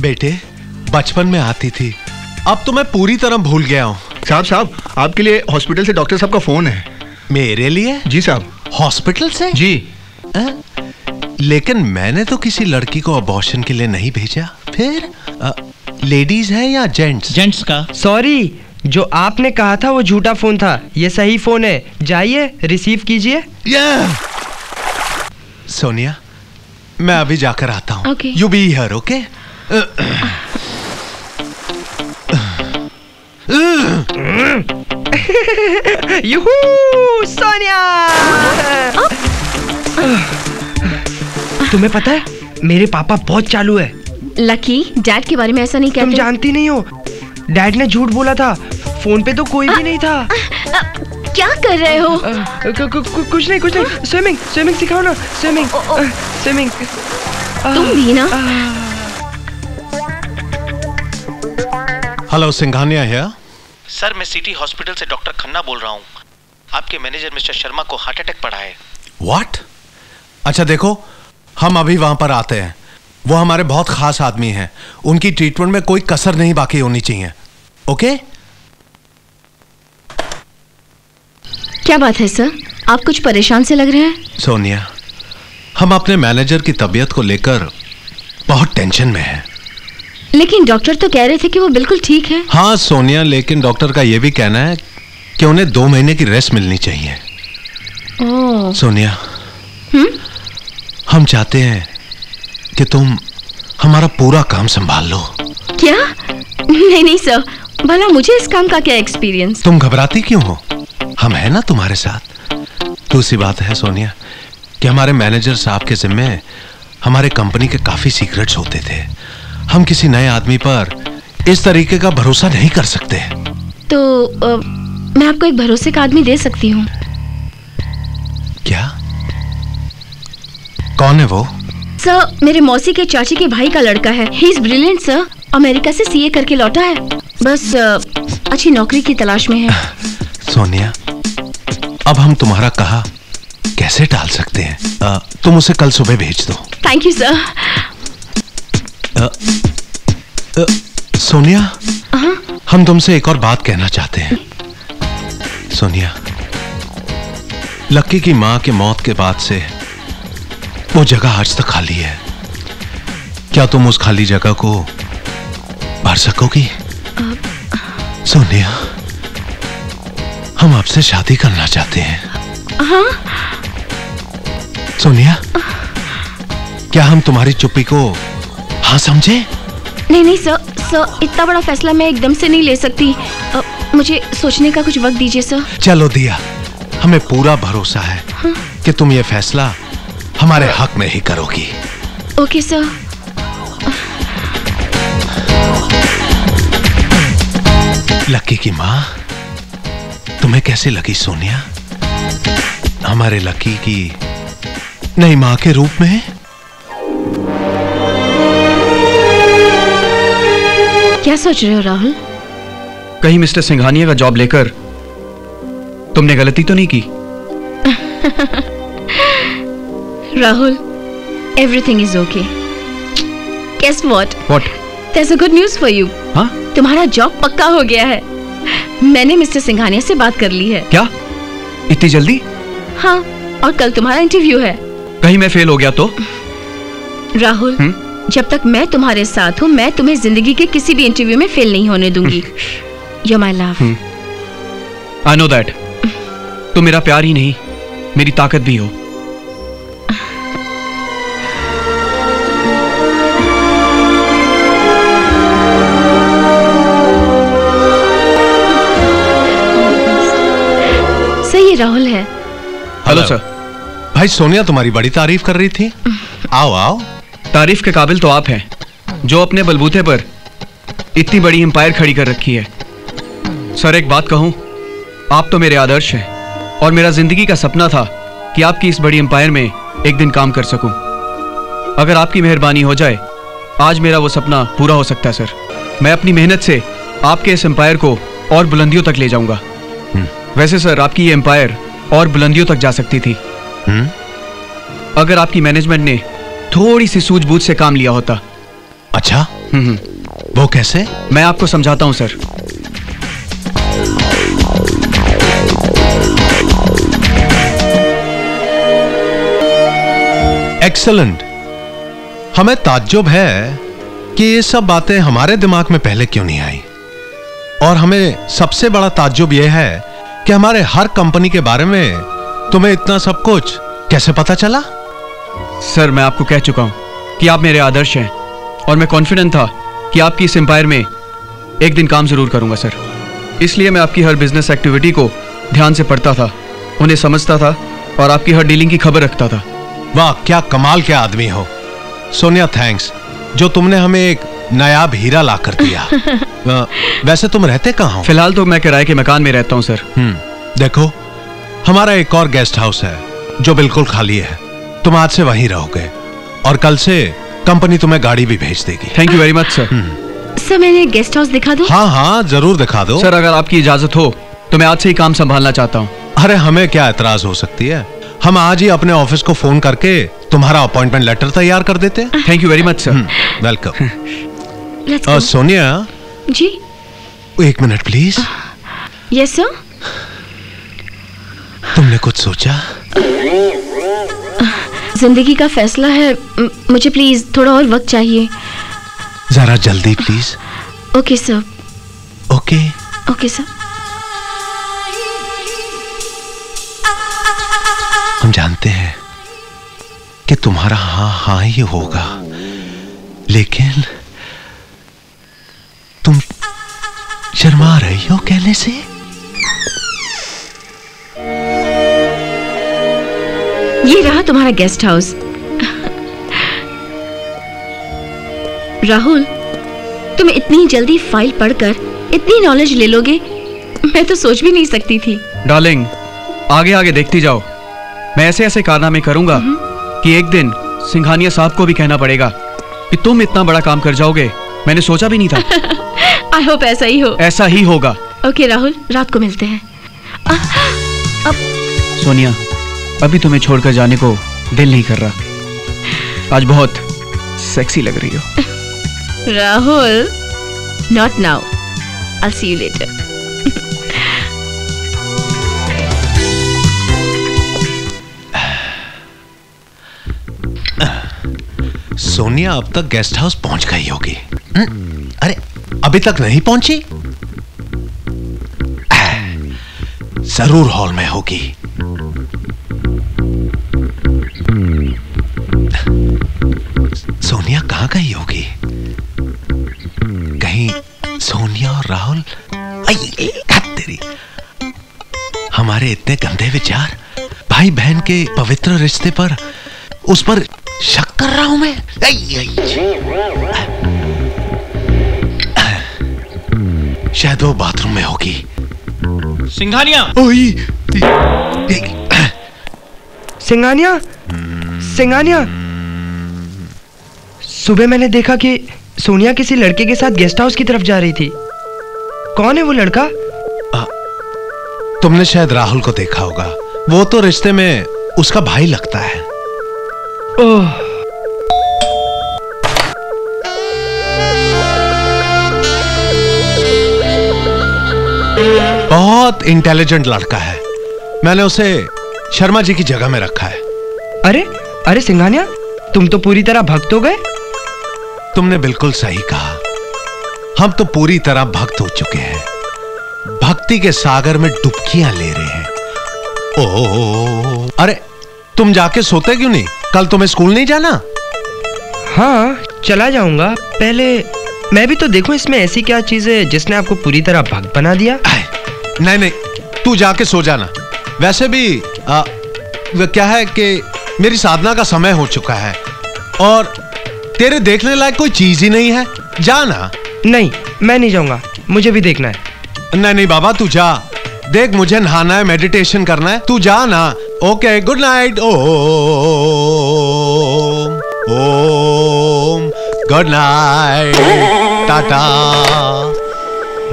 बेटे बचपन में आती थी। अब तो मैं पूरी तरह भूल गया हूँ। साहब साहब आपके लिए हॉस्पिटल से डॉक्टर साहब का फ़ोन है। मेरे लिए? जी साहब। हॉस्पिटल से? जी। अ? लेकिन मैंने तो किसी लड़की को अबॉर्शन के लिए नहीं भेजा। फिर लेडीज़ है या जेंट्स? जेंट्स का। सॉरी जो आपने कहा था वो झूठा फ़ोन था। ये सही फ़ोन है। जाइए रिसीव कीजिए। सोनिया मैं अभी जाकर आता हूँ। You be here okay yoohoo Sonia तुम्हें पता है मेरे पापा बहुत चालू है। लकी डैड के बारे में ऐसा नहीं कहते। तुम जानती नहीं हो। डैड ने झूठ बोला था। फ़ोन पे तो कोई भी नहीं था। क्या कर रहे हो? कुछ नहीं कुछ नहीं। स्विमिंग स्विमिंग सिखाओ ना। स्विमिंग स्विमिंग तुम भी ना? हेलो सिंघानिया हियर सर मैं सिटी हॉस्पिटल से डॉक्टर खन्ना बोल रहा हूँ। आपके मैनेजर मिस्टर शर्मा को हार्ट अटैक पड़ा है। व्हाट अच्छा देखो हम अभी वहाँ पर आते हैं। वो हमारे बहुत खास आदमी हैं। उनकी ट्रीटमेंट में कोई कसर नहीं बाकी होनी चाहिए। ओके क्या बात है सर आप कुछ परेशान से लग रहे हैं? सोनिया हम अपने मैनेजर की तबीयत को लेकर बहुत टेंशन में हैं। लेकिन डॉक्टर तो कह रहे थे कि वो बिल्कुल ठीक है। हाँ सोनिया लेकिन डॉक्टर का यह भी कहना है कि उन्हें दो महीने की रेस्ट मिलनी चाहिए। ओह। सोनिया हम्म? हम चाहते हैं कि तुम हमारा पूरा काम संभाल लो। क्या? नहीं नहीं सर भला मुझे इस काम का क्या एक्सपीरियंस तुम घबराती क्यों हो? हम हैं ना तुम्हारे साथ। दूसरी बात है सोनिया कि हमारे मैनेजर साहब के जिम्मे हमारे कंपनी के काफ़ी सीक्रेट्स होते थे। हम किसी नए आदमी पर इस तरीके का भरोसा नहीं कर सकते। तो अ, मैं आपको एक भरोसे का आदमी दे सकती हूँ। क्या? कौन है वो? सर मेरे मौसी के चाची के भाई का लड़का है। He is brilliant sir America से सीए करके लौटा है। बस अच्छी नौकरी की तलाश में है। सोनिया अब हम तुम्हारा कहा कैसे टाल सकते हैं? तुम उसे कल सुबह भेज दो। Thank you sir Sonia? हम तुमसे एक और बात कहना चाहते हैं। सोनिया लक्की की माँ के मौत के बाद से वो जगह आज तक खाली है। क्या तुम उस खाली जगह को भर सकोगी? सोनिया हम आपसे शादी करना चाहते हैं। हाँ। सोनिया क्या हम तुम्हारी चुप्पी को हाँ समझे? नहीं नहीं सर सर इतना बड़ा फैसला मैं एकदम से नहीं ले सकती। अ, मुझे सोचने का कुछ वक्त दीजिए सर। चलो दिया हमें पूरा भरोसा है। कि तुम ये फैसला हमारे हक में ही करोगी। ओके सर लक्की की माँ तुम्हें कैसे लगी सोनिया? हमारे लक्की की नई माँ के रूप में? क्या सोच रहे हो राहुल? कहीं मिस्टर सिंघानिया का जॉब लेकर तुमने गलती तो नहीं की? Rahul everything is okay guess what what there a good news for you हाँ तुम्हारा जॉब पक्का हो गया है. मैंने मिस्टर सिंघानिया से बात कर ली है. क्या? इतनी जल्दी? हाँ और कल तुम्हारा इंटरव्यू है. कहीं मैं फेल हो गया तो? राहुल हम्म? जब तक मैं तुम्हारे साथ हूँ मैं तुम्हें ज़िंदगी के किसी भी इंटरव्यू में फेल नहीं होने दूँगी. You my love I know that तुम मेरा प्यार ही नहीं मेरी ताकत भी हो. राहुल है। हेलो सर भाई सोनिया तुम्हारी बड़ी तारीफ़ कर रही थी। आओ आओ। तारीफ़ के काबिल तो आप हैं जो अपने बलबूते पर इतनी बड़ी एम्पायर खड़ी कर रखी है। सर एक बात कहूँ आप तो मेरे आदर्श हैं और मेरा ज़िंदगी का सपना था कि आपकी इस बड़ी एम्पायर में एक दिन काम कर सकूँ। अगर आपकी मेहरबानी हो जाए आज मेरा वो सपना पूरा हो सकता है सर मैं अपनी मेहनत से आपके इस एम्पायर को और बुलंदियों तक ले जाऊँगा। वैसे सर आपकी ये एम्पायर और बुलंदियों तक जा सकती थी। हम्म? अगर आपकी मैनेजमेंट ने थोड़ी सी सूझबूझ से काम लिया होता। अच्छा? हम्म वो कैसे? मैं आपको समझाता हूँ सर। एक्सलेंट हमें ताज्जुब है कि ये सब बातें हमारे दिमाग में पहले क्यों नहीं आई? और हमें सबसे बड़ा ताज्जुब यह है कि हमारे हर कंपनी के बारे में तुम्हें इतना सब कुछ कैसे पता चला? सर मैं आपको कह चुका हूँ कि आप मेरे आदर्श हैं और मैं कॉन्फिडेंट था कि आपकी इस एम्पायर में एक दिन काम ज़रूर करूँगा सर। इसलिए मैं आपकी हर बिज़नेस एक्टिविटी को ध्यान से पढ़ता था उन्हें समझता था और आपकी हर डीलिंग की खबर रखता था। वाह क्या कमाल के आदमी हो। सोनिया थैंक्स जो तुमने हमें एक नायाब हीरा ला कर दिया। वैसे तुम रहते कहाँ फ़िलहाल तो मैं किराए के मकान में रहता हूँ सर। हम्म देखो हमारा एक और गेस्ट हाउस है जो बिल्कुल खाली है। तुम आज से वहीं रहोगे और कल से कंपनी तुम्हें गाड़ी भी भेज देगी। Thank you very much sir sir मैंने गेस्ट हाउस दिखा दूँ। हाँ हाँ ज़रूर दिखा दो। सर अगर आपकी इजाज़त हो तो मैं आज से ही काम संभालना चाहता हूँ। अरे हमें क्या एतराज़ हो सकती है? हम आज ही अपने ऑफ़िस को फ़ोन करके तुम्हारा अपॉइंटमेंट लेटर तैयार कर देते हैं। Thank you very much sir welcome let's go Sonia ji. एक मिनट प्लीज़ यस सर तुमने कुछ सोचा? ज़िंदगी का फैसला है। मुझे प्लीज़ थोड़ा और वक्त चाहिए। जरा जल्दी please okay sir okay okay sir हम जानते हैं कि तुम्हारा हाँ हाँ ही होगा। लेकिन तुम शर्मा रही हो कहने से? ये रहा तुम्हारा गेस्ट हाउस। राहुल तुम इतनी जल्दी फ़ाइल पढ़कर इतनी नॉलेज ले लोगे मैं तो सोच भी नहीं सकती थी। डार्लिंग आगे आगे देखती जाओ। मैं ऐसे ऐसे कारनामे करूँगा कि एक दिन सिंघानिया साहब को भी कहना पड़ेगा कि तुम इतना बड़ा काम कर जाओगे मैंने सोचा भी नहीं था। आई होप ऐसा ही हो। ऐसा ही होगा। ओके okay, राहुल रात को मिलते हैं। अब सोनिया अभी तुम्हें छोड़कर जाने को दिल नहीं कर रहा। आज बहुत सेक्सी लग रही हो। Rahul not now I see you later Sonia अब तक गेस्ट हाउस पहुँच गई होगी। हम्म, अरे अभी तक नहीं पहुँची? ज़रूर हॉल में होगी। सोनिया कहाँ गई होगी? कहीं सोनिया और राहुल? तेरी? हमारे इतने गंदे विचार भाई बहन के पवित्र रिश्ते पर उस पर शक कर रहा हूँ मैं। आई, आई, शायद वो बाथरूम में होगी। सिंघानिया। ओई सिंगानिया सिंगानिया सुबह मैंने देखा कि सोनिया किसी लड़के के साथ गेस्ट हाउस की तरफ़ जा रही थी। कौन है वो लड़का? आ, तुमने शायद राहुल को देखा होगा। वो तो रिश्ते में उसका भाई लगता है। ओह। बहुत इंटेलिजेंट लड़का है। मैंने उसे शर्मा जी की जगह में रखा है। अरे अरे सिंघानिया तुम तो पूरी तरह भक्त हो गए। तुमने बिल्कुल सही कहा। हम तो पूरी तरह भक्त हो चुके हैं। भक्ति के सागर में डुबकियाँ ले रहे हैं। ओ अरे तुम जाके सोते क्यों नहीं? कल तुम्हें स्कूल नहीं जाना? हाँ चला जाऊँगा। पहले मैं भी तो देखूँ इसमें ऐसी क्या चीज़ है जिसने आपको पूरी तरह भक्त बना दिया। नहीं नहीं तू जाके सो जाना। वैसे भी आ, क्या है कि मेरी साधना का समय हो चुका है और तेरे देखने लायक कोई चीज़ ही नहीं है। जाना नहीं मैं नहीं जाऊँगा। मुझे भी देखना है। नहीं नहीं बाबा तू जा। देख मुझे नहाना है मेडिटेशन करना है। तू जा ना। Okay good night o Om good night tata.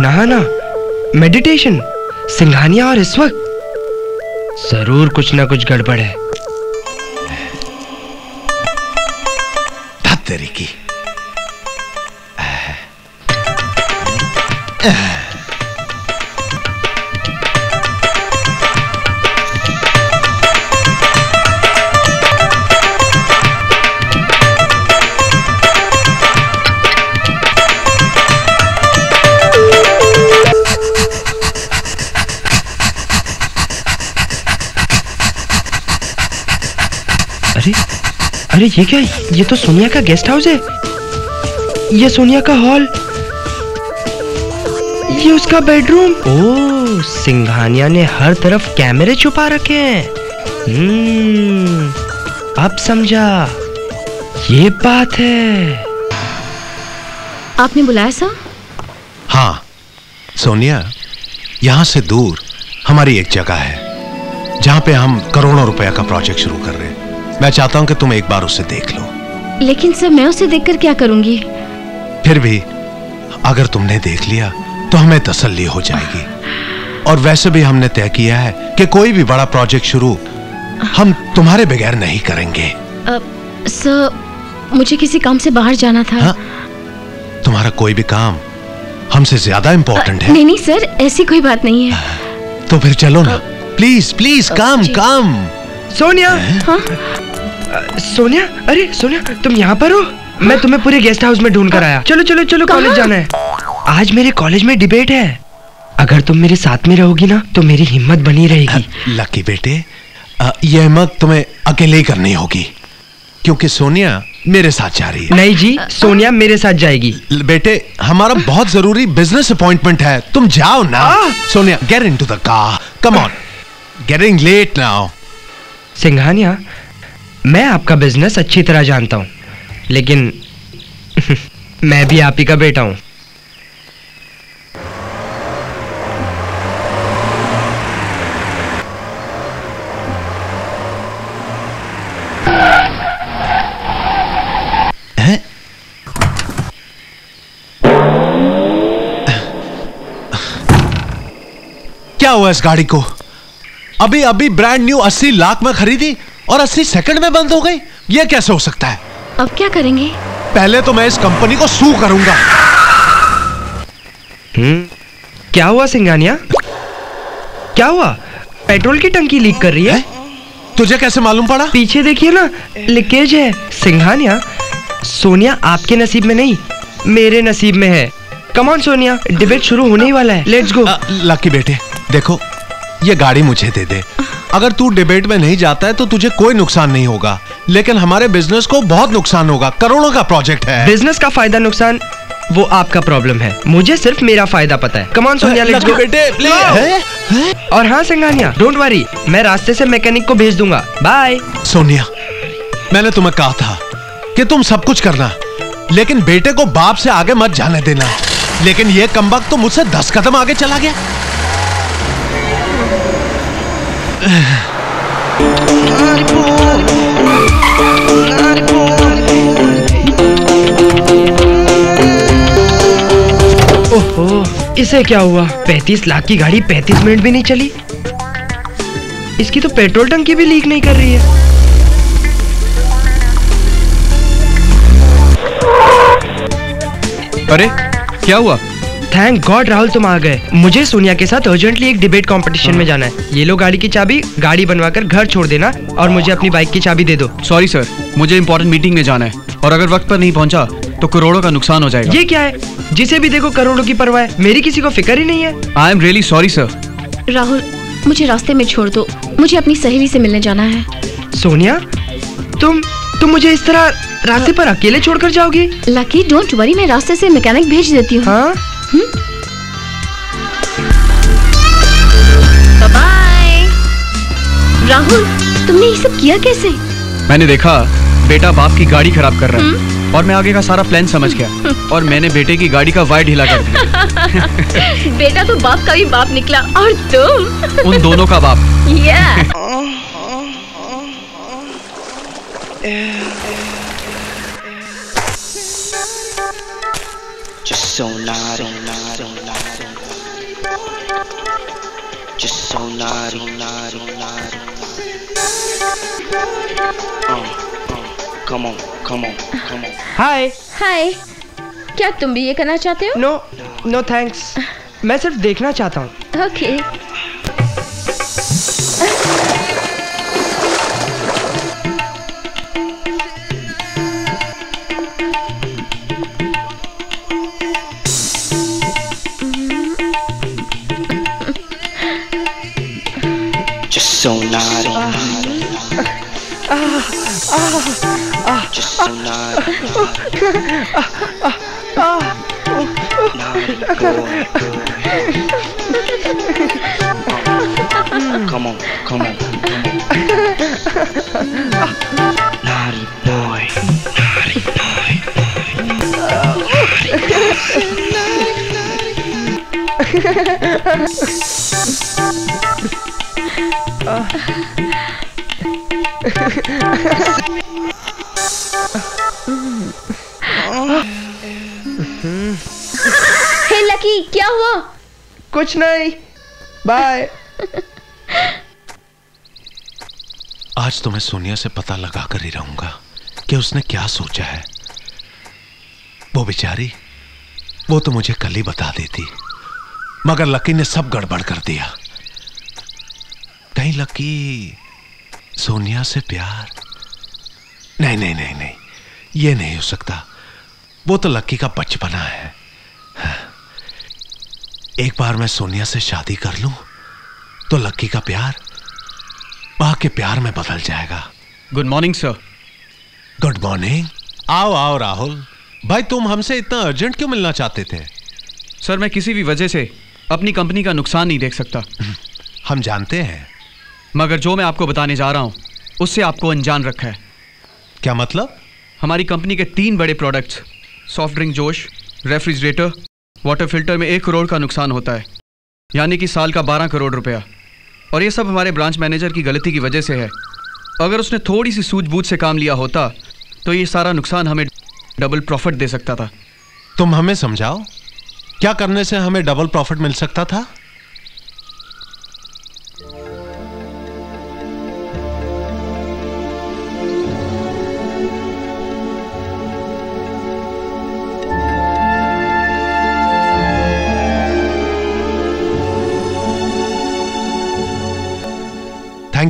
नहाना? मेडिटेशन सिंघानिया और इस वक्त ज़रूर कुछ ना कुछ गड़बड़ है। की। अरे ये क्या? ये तो सोनिया का गेस्ट हाउस है। ये सोनिया का हॉल। ये उसका बेडरूम। ओ सिंघानिया ने हर तरफ़ कैमरे छुपा रखे हैं। हम्म अब समझा। ये बात है। आपने बुलाया सर? हाँ सोनिया यहाँ से दूर हमारी एक जगह है जहाँ पे हम करोड़ों रुपया का प्रोजेक्ट शुरू कर रहे हैं। मैं चाहता हूँ कि तुम एक बार उसे देख लो। लेकिन सर मैं उसे देखकर क्या करूँगी? फिर भी अगर तुमने देख लिया तो हमें तसल्ली हो जाएगी। और वैसे भी हमने तय किया है कि कोई भी बड़ा प्रोजेक्ट शुरू हम तुम्हारे बगैर नहीं करेंगे। सर मुझे किसी काम से बाहर जाना था। हाँ? तुम्हारा कोई भी काम हमसे ज़्यादा इंपॉर्टेंट है। नहीं नहीं सर ऐसी कोई बात नहीं है। तो फिर चलो ना। प्लीज़ प्लीज़ काम कम सोनिया। हाँ? सोनिया? अरे सोनिया तुम यहाँ पर हो? मैं तुम्हें पूरे गेस्ट हाउस में ढूंढ कर आया। चलो चलो चलो कॉलेज जाना है। आज मेरे कॉलेज में डिबेट है। अगर तुम मेरे साथ में रहोगी ना तो मेरी हिम्मत बनी रहेगी। लकी बेटे ये हिम्मत तुम्हें अकेले ही करनी होगी क्योंकि सोनिया मेरे साथ जा रही है। नहीं जी सोनिया मेरे साथ जाएगी। बेटे हमारा बहुत ज़रूरी बिज़नेस अपॉइंटमेंट है। तुम जाओ ना। Sonia get into the car come on getting late now Singhania, मैं आपका बिज़नेस अच्छी तरह जानता हूँ, लेकिन मैं भी आप ही का बेटा हूँ? क्या हुआ इस गाड़ी को? अभी अभी ब्रांड न्यू 80 लाख में खरीदी और 80 सेकंड में बंद हो गई। ये कैसे हो सकता है? अब क्या करेंगे? पहले तो मैं इस कंपनी को सू करूँगा। हम्म क्या हुआ सिंघानिया क्या हुआ? पेट्रोल की टंकी लीक कर रही है? तुझे कैसे मालूम पड़ा? पीछे देखिए ना लीकेज है। सिंघानिया सोनिया आपके नसीब में नहीं मेरे नसीब में है। कमान सोनिया डिबेट शुरू होने ही वाला है। लेट्स गो लकी बेटे देखो ये गाड़ी मुझे दे दे। अगर तू डिबेट में नहीं जाता है तो तुझे कोई नुकसान नहीं होगा। लेकिन हमारे बिज़नेस को बहुत नुकसान होगा। करोड़ों का प्रोजेक्ट है। बिज़नेस का फ़ायदा नुकसान वो आपका प्रॉब्लम है। मुझे सिर्फ़ मेरा फ़ायदा पता है। Come on Sonia let's Lucky go बेटे, प्लीज़। और हाँ सिंघानिया डोंट वरी मैं रास्ते से मैकेनिक को भेज दूँगा। बाय सोनिया मैंने तुम्हें कहा था कि तुम सब कुछ करना लेकिन बेटे को बाप से आगे मत जाने देना। लेकिन ये कमबख्त तो मुझसे दस कदम आगे चला गया। ओहो, इसे क्या हुआ? 35 लाख की गाड़ी 35 मिनट भी नहीं चली। इसकी तो पेट्रोल टंकी भी लीक नहीं कर रही है। अरे, क्या हुआ? थैंक गॉड राहुल तुम आ गए। मुझे सोनिया के साथ अर्जेंटली एक डिबेट कंपटीशन में जाना है। ये लो गाड़ी की चाबी गाड़ी बनवाकर घर छोड़ देना और मुझे अपनी बाइक की चाबी दे दो। सॉरी सर मुझे इंपॉर्टेंट मीटिंग में जाना है और अगर वक्त पर नहीं पहुँचा तो करोड़ों का नुकसान हो जाएगा। ये क्या है? जिसे भी देखो करोड़ों की परवाह है। मेरी किसी को फ़िक्र ही नहीं है। I am really sorry sir Rahul मुझे रास्ते में छोड़ दो। मुझे अपनी सहेली से मिलने जाना है। सोनिया तुम तुम मुझे इस तरह रास्ते पर अकेले छोड़कर जाओगी? लकी डोंट वरी मैं रास्ते से मैकेनिक भेज देती हूँ। हाँ? बाय राहुल तुमने ये सब किया कैसे? मैंने देखा बेटा बाप की गाड़ी खराब कर रहा है। और मैं आगे का सारा प्लान समझ गया। और मैंने बेटे की गाड़ी का वायर ढीला कर दिया। बेटा तो बाप का भी बाप निकला और तुम? उन दोनों का बाप। Yeah. Sonar naughty, naughty, naughty. Just sonar sonar. Uh, uh, come on, come on, come on. हाय हाय क्या तुम भी ये करना चाहते हो नो नो थैंक्स मैं सिर्फ़ देखना चाहता हूँ okay Just Just so naughty. Naughty boy. Come on, come on, come on. Naughty boy. Naughty boy. Naughty boy. Hey कुछ नहीं। बाय आज तो मैं सोनिया से पता लगा कर ही रहूँगा कि उसने क्या सोचा है। वो बेचारी, वो तो मुझे कल ही बता देती, मगर लकी ने सब गड़बड़ कर दिया। कहीं लकी सोनिया से प्यार नहीं नहीं नहीं नहीं, ये नहीं हो सकता। वो तो लकी का बचपना है। एक बार मैं सोनिया से शादी कर लूँ तो लक्की का प्यार माँ के प्यार में बदल जाएगा। Good morning sir good morning आओ आओ राहुल। भाई तुम हमसे इतना अर्जेंट क्यों मिलना चाहते थे? सर मैं किसी भी वजह से अपनी कंपनी का नुकसान नहीं देख सकता। हम जानते हैं। मगर जो मैं आपको बताने जा रहा हूँ उससे आपको अनजान रखा है। क्या मतलब? हमारी कंपनी के तीन बड़े products soft drink Josh refrigerator water filter में एक करोड़ का नुकसान होता है। यानी कि साल का बारह करोड़ रुपया। और ये सब हमारे ब्रांच मैनेजर की गलती की वजह से है। अगर उसने थोड़ी सी सूझबूझ से काम लिया होता तो ये सारा नुकसान हमें डबल प्रॉफिट दे सकता था। तुम हमें समझाओ? क्या करने से हमें डबल प्रॉफिट मिल सकता था?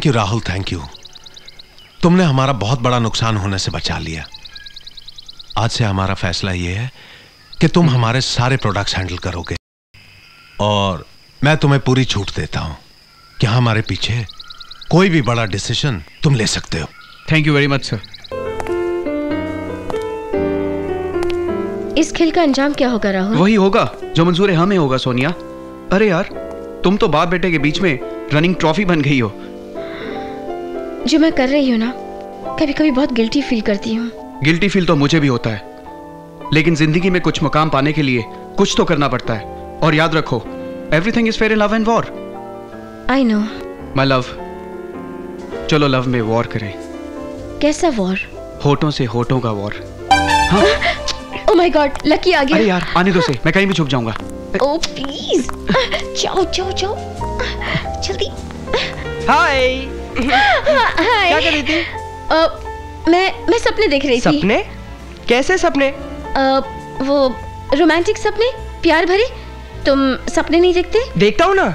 Thank you Rahul thank you तुमने हमारा बहुत बड़ा नुकसान होने से बचा लिया। आज से हमारा फैसला यह है कि तुम हमारे सारे प्रोडक्ट्स हैंडल करोगे। और मैं तुम्हें पूरी छूट देता हूँ कि हमारे पीछे कोई भी बड़ा डिसीज़न तुम ले सकते हो। Thank you very much sir इस खेल का अंजाम क्या होगा राहुल? वही होगा जो मंजूर है हमें होगा सोनिया। अरे यार तुम तो बाप बेटे के बीच में रनिंग ट्रॉफी बन गई हो। जो मैं कर रही हूँ ना कभी कभी बहुत गिल्टी फील करती हूँ। गिल्टी फील तो मुझे भी होता है। लेकिन ज़िंदगी में कुछ मुकाम पाने के लिए कुछ तो करना पड़ता है। और याद रखो everything is fair in love and war I know my love चलो लव में वॉर करें। कैसा वॉर होठों से होठों का war o my god Lucky आ अरे गया यार आने दो से मैं कहीं भी छुप जाऊँगा। ओ प्लीज़ जाओ जाओ जाओ। जल्दी। हाय क्या कर रही थी? अ, मैं मैं सपने देख रही थी। सपने? कैसे सपने? अ, वो रोमांटिक सपने प्यार भरे तुम सपने नहीं देखते? देखता हूँ ना।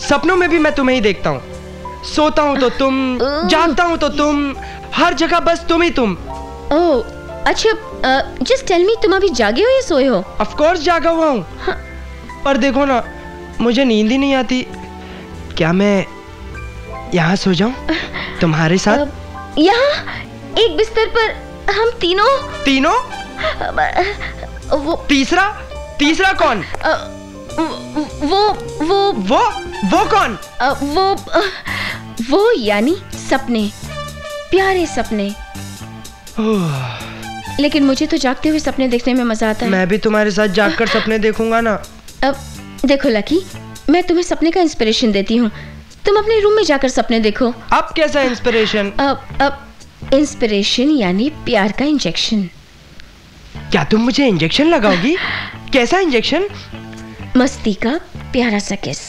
सपनों में भी मैं तुम्हें ही देखता हूँ। सोता हूँ तो तुम जागता हूँ तो तुम हर जगह बस तुम ही तुम। ओह अच्छा जस्ट टेल मी तुम अभी जागे हो या सोए हो? ऑफ़ कोर्स जागा हुआ हूँ। पर देखो ना मुझे नींद ही नहीं आती। क्या मैं यहाँ सो जाऊँ? तुम्हारे साथ? यहाँ एक बिस्तर पर हम तीनों। तीनों? वो तीसरा? तीसरा कौन? वो वो वो। वो? कौन? वो वो यानी सपने। प्यारे सपने। लेकिन मुझे तो जागते हुए सपने देखने में मज़ा आता है। मैं भी तुम्हारे साथ जागकर सपने देखूँगा ना। अब देखो लकी मैं तुम्हें सपने का इंस्पिरेशन देती हूँ। तुम अपने रूम में जाकर सपने देखो। अब कैसा इंस्पिरेशन अब अब इंस्पिरेशन यानी प्यार का इंजेक्शन क्या तुम मुझे इंजेक्शन लगाओगी? कैसा इंजेक्शन मस्ती का प्यारा सा kiss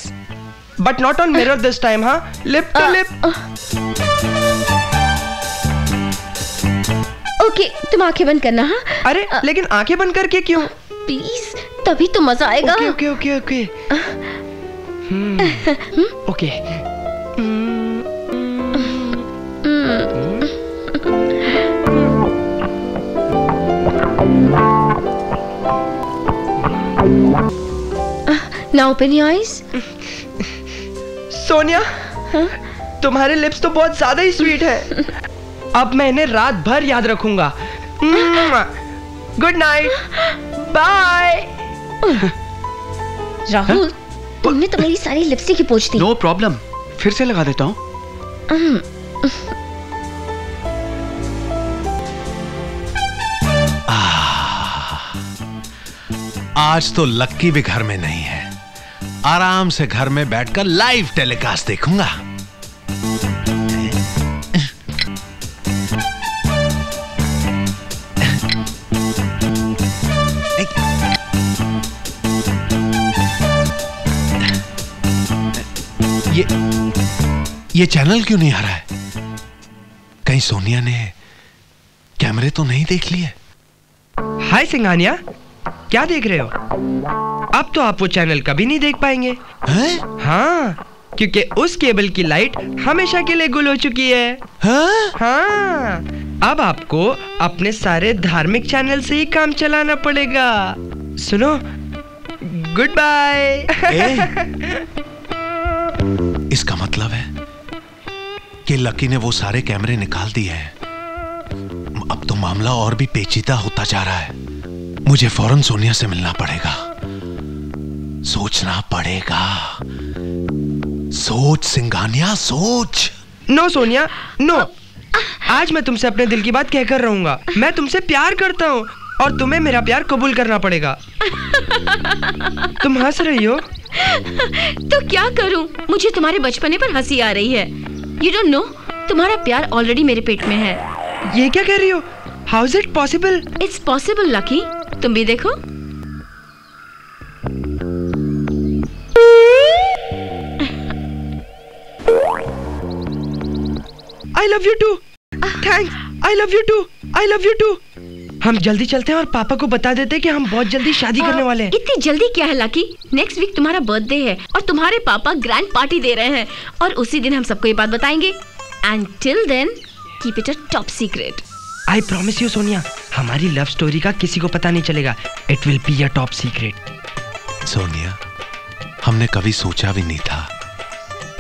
but not on mirror this time हाँ लिप टू लिप ओके तुम आँखें बंद करना हाँ? अरे लेकिन आँखें बंद करके क्यों? प्लीज़ तभी तो मज़ा आएगा। Okay okay okay okay okay. Now open your eyes Sonia तुम्हारे लिप्स तो बहुत ज़्यादा ही स्वीट है। अब मैं इन्हें रात भर याद रखूँगा। Good night bye Rahul. तुमने तो मेरी सारी लिपस्टिक ही पोछ दी नो प्रॉब्लम फिर से लगा देता हूँ। आज तो लक्की भी घर में नहीं है। आराम से घर में बैठकर लाइव टेलीकास्ट देखूँगा। ये ये चैनल क्यों नहीं आ रहा है? कहीं सोनिया ने कैमरे तो नहीं देख लिए? हाय सिंघानिया क्या देख रहे हो? अब तो आप वो चैनल कभी नहीं देख पाएँगे। हैं? हाँ क्योंकि उस केबल की लाइट हमेशा के लिए गुल हो चुकी है। हाँ? हाँ अब आपको अपने सारे धार्मिक चैनल से ही काम चलाना पड़ेगा। सुनो गुड बाय। इसका मतलब है कि लकी ने वो सारे कैमरे निकाल दिए हैं। अब तो मामला और भी पेचीदा होता जा रहा है। मुझे फ़ौरन सोनिया से मिलना पड़ेगा। सोचना पड़ेगा। सोच सिंघानिया सोच। नो सोनिया नो आज मैं तुमसे अपने दिल की बात कहकर रहूँगा। मैं तुमसे प्यार करता हूँ और तुम्हें मेरा प्यार कबूल करना पड़ेगा। तुम हंस रही हो? तो क्या करूँ? मुझे तुम्हारे बचपने पर हँसी आ रही है। यू डोंट नो तुम्हारा प्यार ऑलरेडी मेरे पेट में है। ये क्या कह रही हो? How is it possible it's possible Lucky तुम भी देखो। I love you too thanks I love you too I love you too हम जल्दी चलते हैं और पापा को बता देते हैं कि हम बहुत जल्दी शादी करने वाले हैं। इतनी जल्दी क्या है लकी नेक्स्ट वीक तुम्हारा बर्थडे है और तुम्हारे पापा ग्रैंड पार्टी दे रहे हैं और उसी दिन हम सबको ये बात बताएँगे। And till then keep it a top secret I promise you Sonia हमारी लव स्टोरी का किसी को पता नहीं चलेगा। It will be a top secret Sonia हमने कभी सोचा भी नहीं था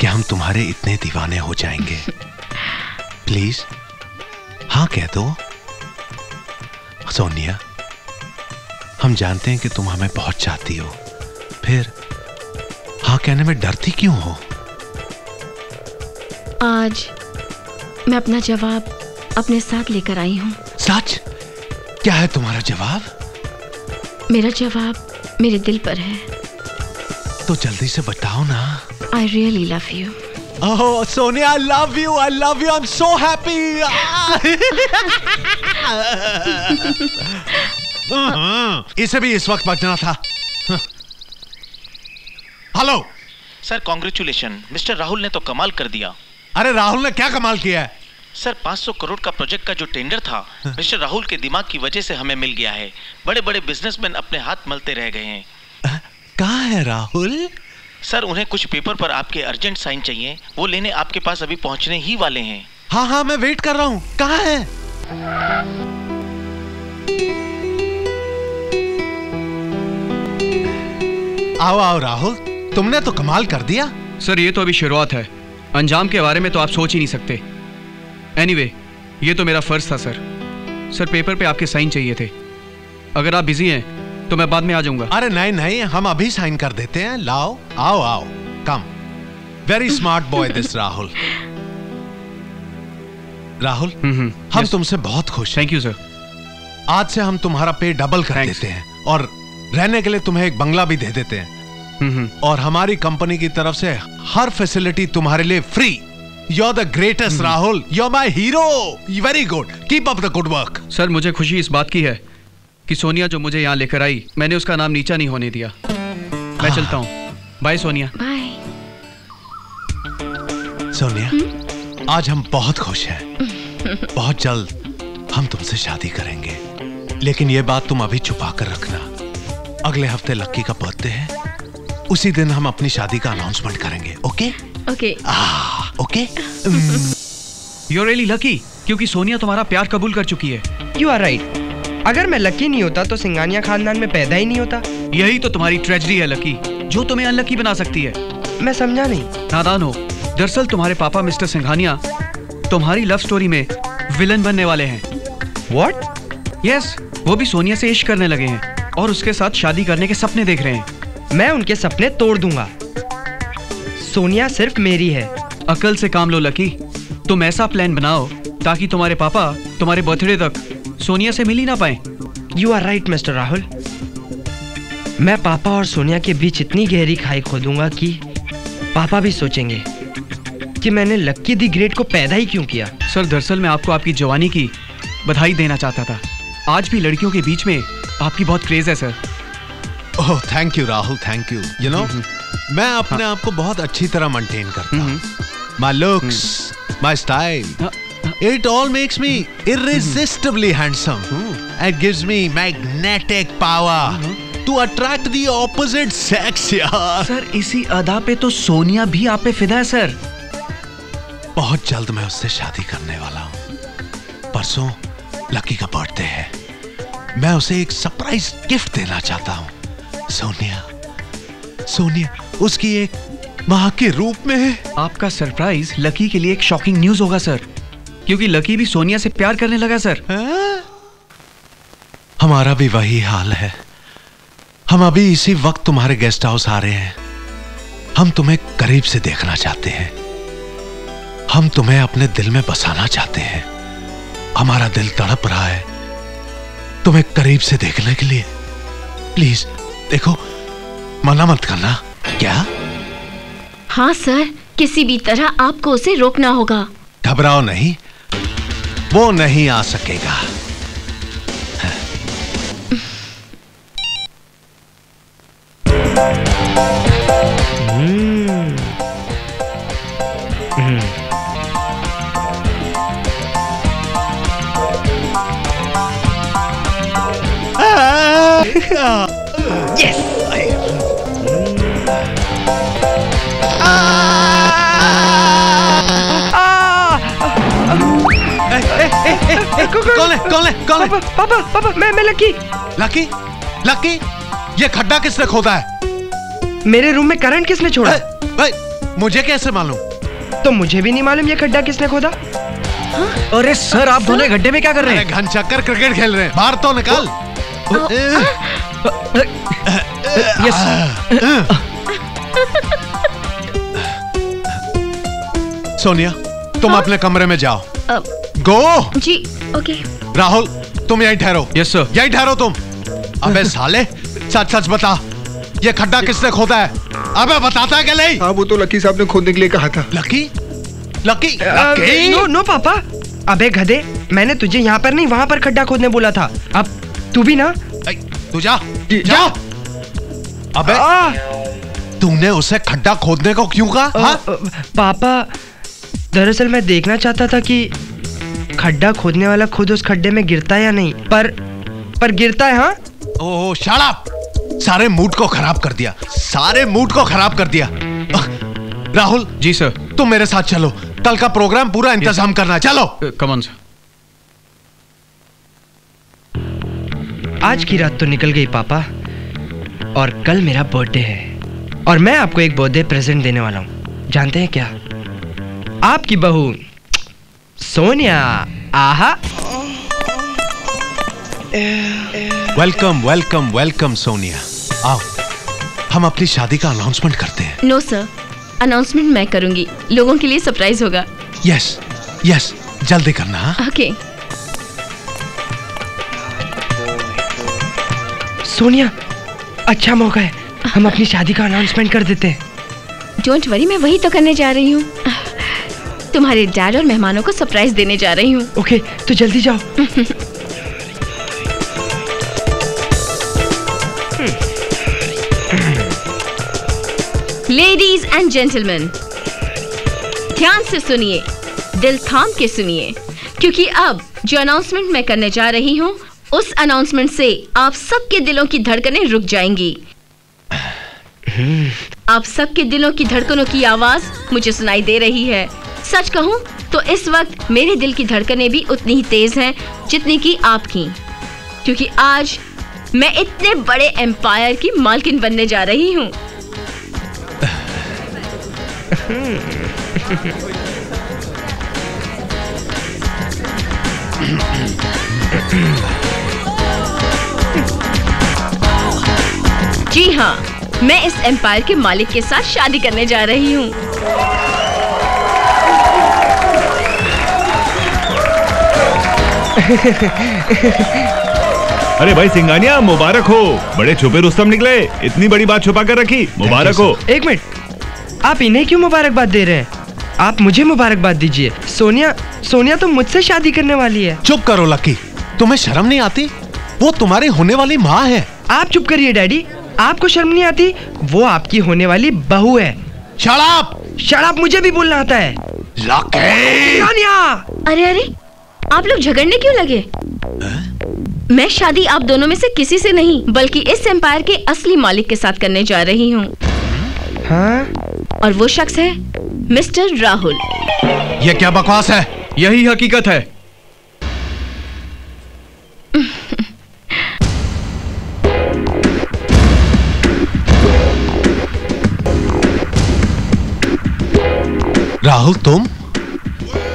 कि हम तुम्हारे इतने दीवाने हो जाएँगे। प्लीज़ हाँ कह दो। सोनिया हम जानते हैं कि तुम हमें बहुत चाहती हो। फिर हाँ कहने में डरती क्यों हो? आज मैं अपना जवाब अपने साथ लेकर आई हूँ। सच? क्या है तुम्हारा जवाब? मेरा जवाब मेरे दिल पर है। तो जल्दी से बताओ ना। I really love you Oh, Sonia, I love you. I love you. I'm so happy. इसे भी इस वक्त बजना था। Hello sir congratulation mister Rahul ने तो कमाल कर दिया। अरे राहुल ने क्या कमाल किया है? सर 500 करोड़ का प्रोजेक्ट का जो टेंडर था मिस्टर राहुल के दिमाग की वजह से हमें मिल गया है। बड़े बड़े बिजनेसमैन अपने हाथ मलते रह गए हैं। कहा है राहुल सर उन्हें कुछ पेपर पर आपके अर्जेंट साइन चाहिए वो लेने आपके पास अभी पहुँचने ही वाले हैं। हाँ हाँ मैं वेट कर रहा हूँ। कहा है? आओ आओ राहुल तुमने तो कमाल कर दिया। सर ये तो अभी शुरुआत है। अंजाम के बारे में तो आप सोच ही नहीं सकते। एनीवे anyway, ये तो मेरा फ़र्ज़ था सर। सर पेपर पे आपके साइन चाहिए थे। अगर आप बिज़ी हैं तो मैं बाद में आ जाऊँगा। अरे नहीं नहीं हम अभी साइन कर देते हैं। लाओ आओ आओ come very smart boy this Rahul Rahul हम तुमसे बहुत खुश थैंक यू सर आज से हम तुम्हारा पे डबल कर Thanks. देते हैं और रहने के लिए तुम्हें एक बंगला भी दे देते हैं। और हमारी कंपनी की तरफ़ से हर फैसिलिटी तुम्हारे लिए free you are the greatest Rahul you are my hero very good keep up the good work sir मुझे खुशी इस बात की है। कि सोनिया जो मुझे यहाँ लेकर आई मैंने उसका नाम नीचा नहीं होने दिया। मैं चलता हूँ। बाय सोनिया। बाय सोनिया आज हम बहुत खुश हैं। बहुत जल्द हम तुमसे शादी करेंगे। लेकिन ये बात तुम अभी छुपा कर रखना। अगले हफ़्ते लक्की का बर्थडे है। उसी दिन हम अपनी शादी का अनाउंसमेंट करेंगे okay? Okay? Okay you really lucky क्योंकि सोनिया तुम्हारा प्यार कबूल कर चुकी है। यू आर राइट अगर मैं लकी नहीं होता तो सिंगानिया खानदान में पैदा ही नहीं होता। यही तो तुम्हारी ट्रेजेडी है लकी जो तुम्हें अनलकी बना सकती है। मैं समझा नहीं। नादान हो। दरअसल तुम्हारे पापा मिस्टर सिंघानिया तुम्हारी लव स्टोरी में विलन बनने वाले हैं। व्हाट यस yes, वो भी सोनिया से इश्क करने लगे हैं और उसके साथ शादी करने के सपने देख रहे हैं। मैं उनके सपने तोड़ दूँगा। सोनिया सिर्फ़ मेरी है। अकल से काम लो लकी तुम ऐसा प्लान बनाओ ताकि तुम्हारे पापा तुम्हारे बर्थडे तक सोनिया से मिल ही ना पाए। You are right mister Rahul मैं पापा और सोनिया के बीच इतनी गहरी खाई खोदूँगा कि पापा भी सोचेंगे कि मैंने लक्की दी ग्रेट को पैदा ही क्यों किया। सर दरअसल मैं आपको आपकी जवानी की बधाई देना चाहता था। आज भी लड़कियों के बीच में आपकी बहुत क्रेज है sir. Oh thank you Rahul thank you you know मैं अपने हाँ. आप को बहुत अच्छी तरह मेंटेन करता हूँ। My looks my style It all makes me irresistibly handsome. And gives me magnetic power to attract the opposite sex यार सर इसी अदा पे तो सोनिया भी आप पे फिदा है सर बहुत जल्द मैं उससे शादी करने वाला हूँ। परसों लकी का बर्थडे है। मैं उसे एक सरप्राइज़ गिफ्ट देना चाहता हूँ। सोनिया सोनिया उसकी एक माँ के रूप में आपका सरप्राइज़ लकी के लिए एक शॉकिंग न्यूज़ होगा सर क्योंकि लकी भी सोनिया से प्यार करने लगा सर। हमारा भी वही हाल है। हम अभी इसी वक्त तुम्हारे गेस्ट हाउस आ रहे हैं। हम तुम्हें करीब से देखना चाहते हैं। हम तुम्हें अपने दिल में बसाना चाहते हैं। हमारा दिल तड़प रहा है तुम्हें करीब से देखने के लिए। प्लीज़ देखो मना मत करना। क्या? हाँ सर किसी भी तरह आपको उसे रोकना होगा। घबराओ नहीं। वो नहीं आ सकेगा Yeah. कौन है? कौन है? कौन है? पापा पापा पापा मैं मैं लकी। लकी? लकी? ये खड्डा किसने खोदा है? मेरे रूम में करंट किसने छोड़ा? भाई मुझे कैसे मालूम? तो मुझे भी नहीं मालूम ये खड्डा किसने खोदा। अरे सर आप दोनों गड्ढे में क्या कर रहे हैं? घन चक्कर क्रिकेट खेल रहे हैं। बाहर तो निकाल। सोनिया तुम अपने कमरे में जाओ। गो। जी। ओके राहुल तुम यहीं ठहरो। यस सर यहीं ठहरो तुम। अबे साले सच सच बता ये खड्डा किसने खोदा है? अबे बताता है कि नहीं? हाँ वो तो लकी साहब ने खोदने के लिए कहा था। Lucky? Lucky? Lucky? No no papa. अबे गधे मैंने तुझे यहाँ पर नहीं वहाँ पर खड्डा खोदने बोला था। अब तू भी ना? तू जा। जा अबे तूने उसे खड्डा खोदने को क्यों कहा अ, हाँ? पापा दरअसल मैं देखना चाहता था कि खड्डा खोदने वाला खुद उस खड्डे में गिरता है या नहीं? पर पर गिरता है हाँ? ओह शराब सारे मूड को खराब कर दिया। सारे मूड को खराब कर दिया। राहुल जी सर। तुम मेरे साथ चलो। कल का प्रोग्राम पूरा इंतज़ाम करना। चलो! कमन सर आज की रात तो निकल गई पापा। और कल मेरा बर्थडे है। और मैं आपको एक बर्थडे प्रेजेंट देने वाला हूँ। जानते हैं क्या? आपकी बहू सोनिया आहा। Welcome welcome welcome Sonia. आओ हम अपनी शादी का अनाउंसमेंट करते हैं। नो सर अनाउंसमेंट मैं करूँगी। लोगों के लिए सरप्राइज़ होगा। यस यस जल्दी करना हाँ? ओके सोनिया अच्छा मौका है। हम अपनी शादी का अनाउंसमेंट कर देते हैं। डोंट वरी मैं वही तो करने जा रही हूँ। तुम्हारे डैड और मेहमानों को सरप्राइज़ देने जा रही हूँ। ओके तो जल्दी जाओ। लेडीज़ एंड जेंटलमैन ध्यान से सुनिए दिल थाम के सुनिए क्योंकि अब जो अनाउंसमेंट मैं करने जा रही हूँ उस अनाउंसमेंट से आप सबके दिलों की धड़कनें रुक जाएँगी। आप सबके दिलों की धड़कनों की आवाज़ मुझे सुनाई दे रही है। सच कहूँ तो इस वक्त मेरे दिल की धड़कनें भी उतनी ही तेज हैं जितनी की आपकी। क्योंकि आज मैं इतने बड़े एम्पायर की मालकिन बनने जा रही हूँ। जी हाँ मैं इस एम्पायर के मालिक के साथ शादी करने जा रही हूँ। अरे भाई सिंगानिया मुबारक हो। बड़े छुपे रुस्तम निकले। इतनी बड़ी बात छुपा कर रखी। मुबारक हो। एक मिनट। आप इन्हें क्यों मुबारकबाद दे रहे हैं? आप मुझे मुबारकबाद दीजिए। सोनिया सोनिया तो मुझसे शादी करने वाली है। चुप करो लकी। तुम्हें शर्म नहीं आती? वो तुम्हारी होने वाली माँ है। आप चुप करिए डैडी। आपको शर्म नहीं आती? वो आपकी होने वाली बहू है। शराब शराब मुझे भी बोलना आता है। सोनिया अरे अरे! आप लोग झगड़ने क्यों लगे? मैं शादी आप दोनों में से किसी से नहीं बल्कि इस एम्पायर के असली मालिक के साथ करने जा रही हूँ। हाँ? और वो शख्स है मिस्टर राहुल। ये क्या बकवास है? यही हकीकत है। राहुल तुम?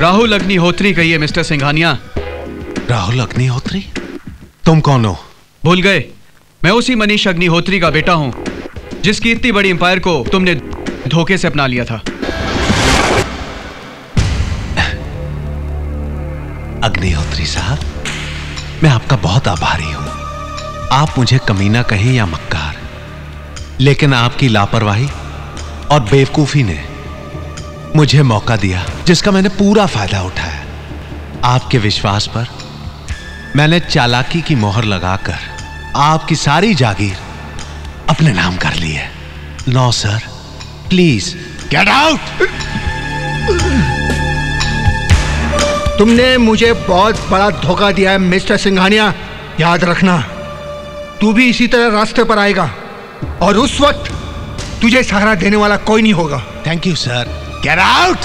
राहुल अग्निहोत्री कहिए मिस्टर सिंघानिया। राहुल अग्निहोत्री? तुम कौन हो? भूल गए। मैं उसी मनीष अग्निहोत्री का बेटा हूँ जिसकी इतनी बड़ी एम्पायर को तुमने धोखे से अपना लिया था। अग्निहोत्री साहब मैं आपका बहुत आभारी हूँ। आप मुझे कमीना कहें या मक्कार लेकिन आपकी लापरवाही और बेवकूफ़ी ने मुझे मौका दिया जिसका मैंने पूरा फ़ायदा उठाया। आपके विश्वास पर मैंने चालाकी की मोहर लगाकर आपकी सारी जागीर अपने नाम कर ली है। No sir please get out तुमने मुझे बहुत बड़ा धोखा दिया है मिस्टर सिंघानिया। याद रखना तू भी इसी तरह रास्ते पर आएगा और उस वक्त तुझे सहारा देने वाला कोई नहीं होगा। Thank you sir get out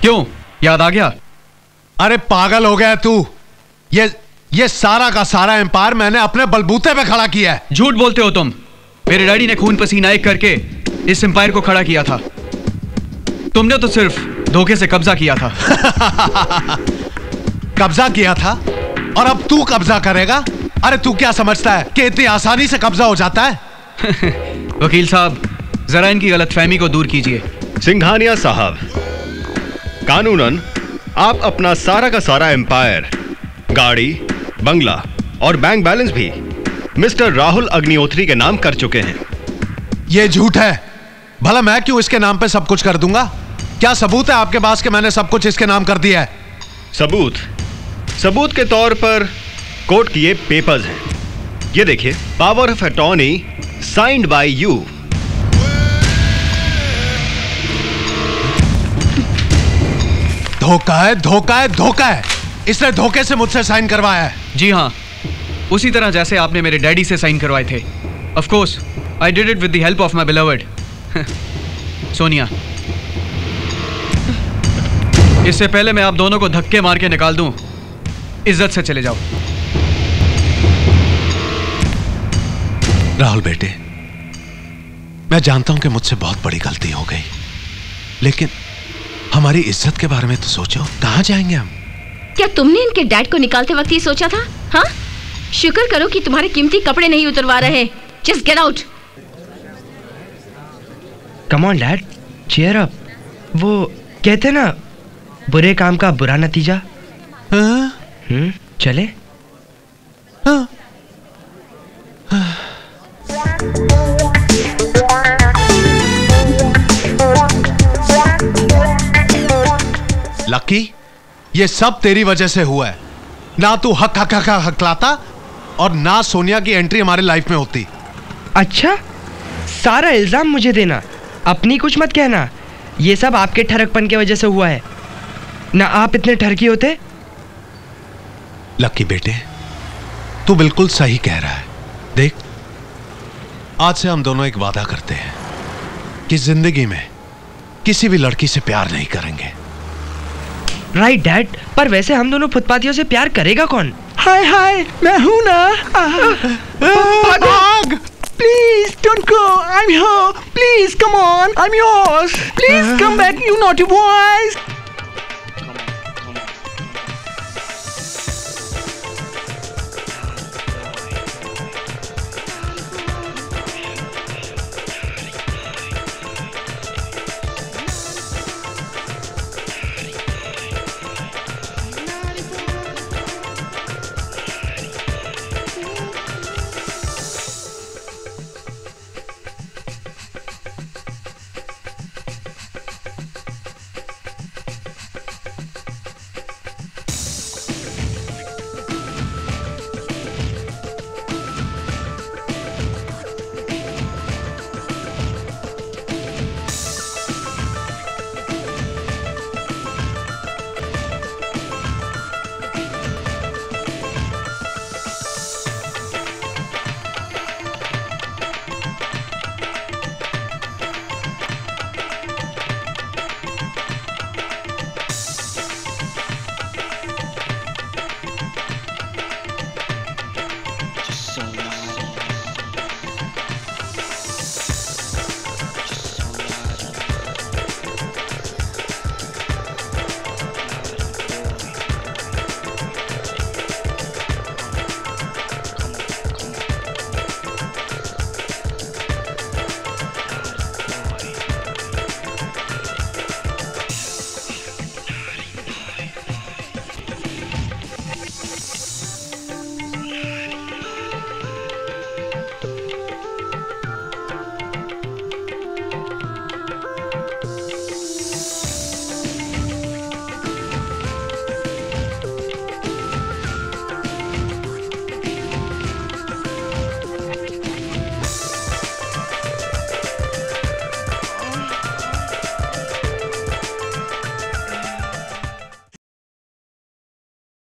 क्यों? याद आ गया? अरे पागल हो गया तू। ये ये सारा का सारा एम्पायर मैंने अपने बलबूते पे खड़ा किया है। झूठ बोलते हो तुम। मेरे डैडी ने खून पसीना एक करके इस एम्पायर को खड़ा किया था। तुमने तो सिर्फ़ धोखे से कब्जा किया था। कब्जा किया था? और अब तू कब्जा करेगा? अरे तू क्या समझता है कि इतनी आसानी से कब्जा हो जाता है? वकील साहब जरा इनकी गलतफहमी को दूर कीजिए। सिंघानिया साहब कानूनन आप अपना सारा का सारा एम्पायर गाड़ी बंगला और बैंक बैलेंस भी मिस्टर राहुल अग्निहोत्री के नाम कर चुके हैं। यह झूठ है। भला मैं क्यों इसके नाम पे सब कुछ कर दूँगा? क्या सबूत है आपके पास कि मैंने सब कुछ इसके नाम कर दिया है? सबूत? सबूत के तौर पर कोर्ट की ये पेपर्स हैं। ये देखिए power of attorney signed by you धोखा है धोखा है धोखा है। इसने धोखे से मुझसे साइन करवाया है। जी हाँ उसी तरह जैसे आपने मेरे डैडी से साइन करवाए थे। Of course I did it with the help of my beloved Sonia इससे पहले मैं आप दोनों को धक्के मार के निकाल दूँ। इज़्ज़त से चले जाओ। राहुल बेटे मैं जानता हूँ कि मुझसे बहुत बड़ी गलती हो गई लेकिन हमारी इज़्ज़त के बारे में तो सोचो। कहाँ जाएँगे हम? क्या तुमने इनके डैड को निकालते वक्त ये सोचा था? हाँ? शुक्र करो कि तुम्हारे कीमती कपड़े नहीं उतरवा रहे। Just get out come on dad cheer up वो कहते ना बुरे काम का बुरा नतीजा। हम्म चले। लकी ये सब तेरी वजह से हुआ है। ना तू हक हक हक हकलाता और ना सोनिया की एंट्री हमारे लाइफ में होती। अच्छा? सारा इल्ज़ाम मुझे देना। अपनी कुछ मत कहना। ये सब आपके ठरकपन की वजह से हुआ है। ना आप इतने ठरकी होते? लकी बेटे तू बिल्कुल सही कह रहा है। देख आज से हम दोनों एक वादा करते हैं कि ज़िंदगी में किसी भी लड़की से प्यार नहीं करेंगे। राइट डैड पर वैसे हम दोनों फुटपाथियों से प्यार करेगा कौन? हाय हाय मैं हूँ ना। भाग। Please don't go I am here please come on I am yours please come back you naughty boys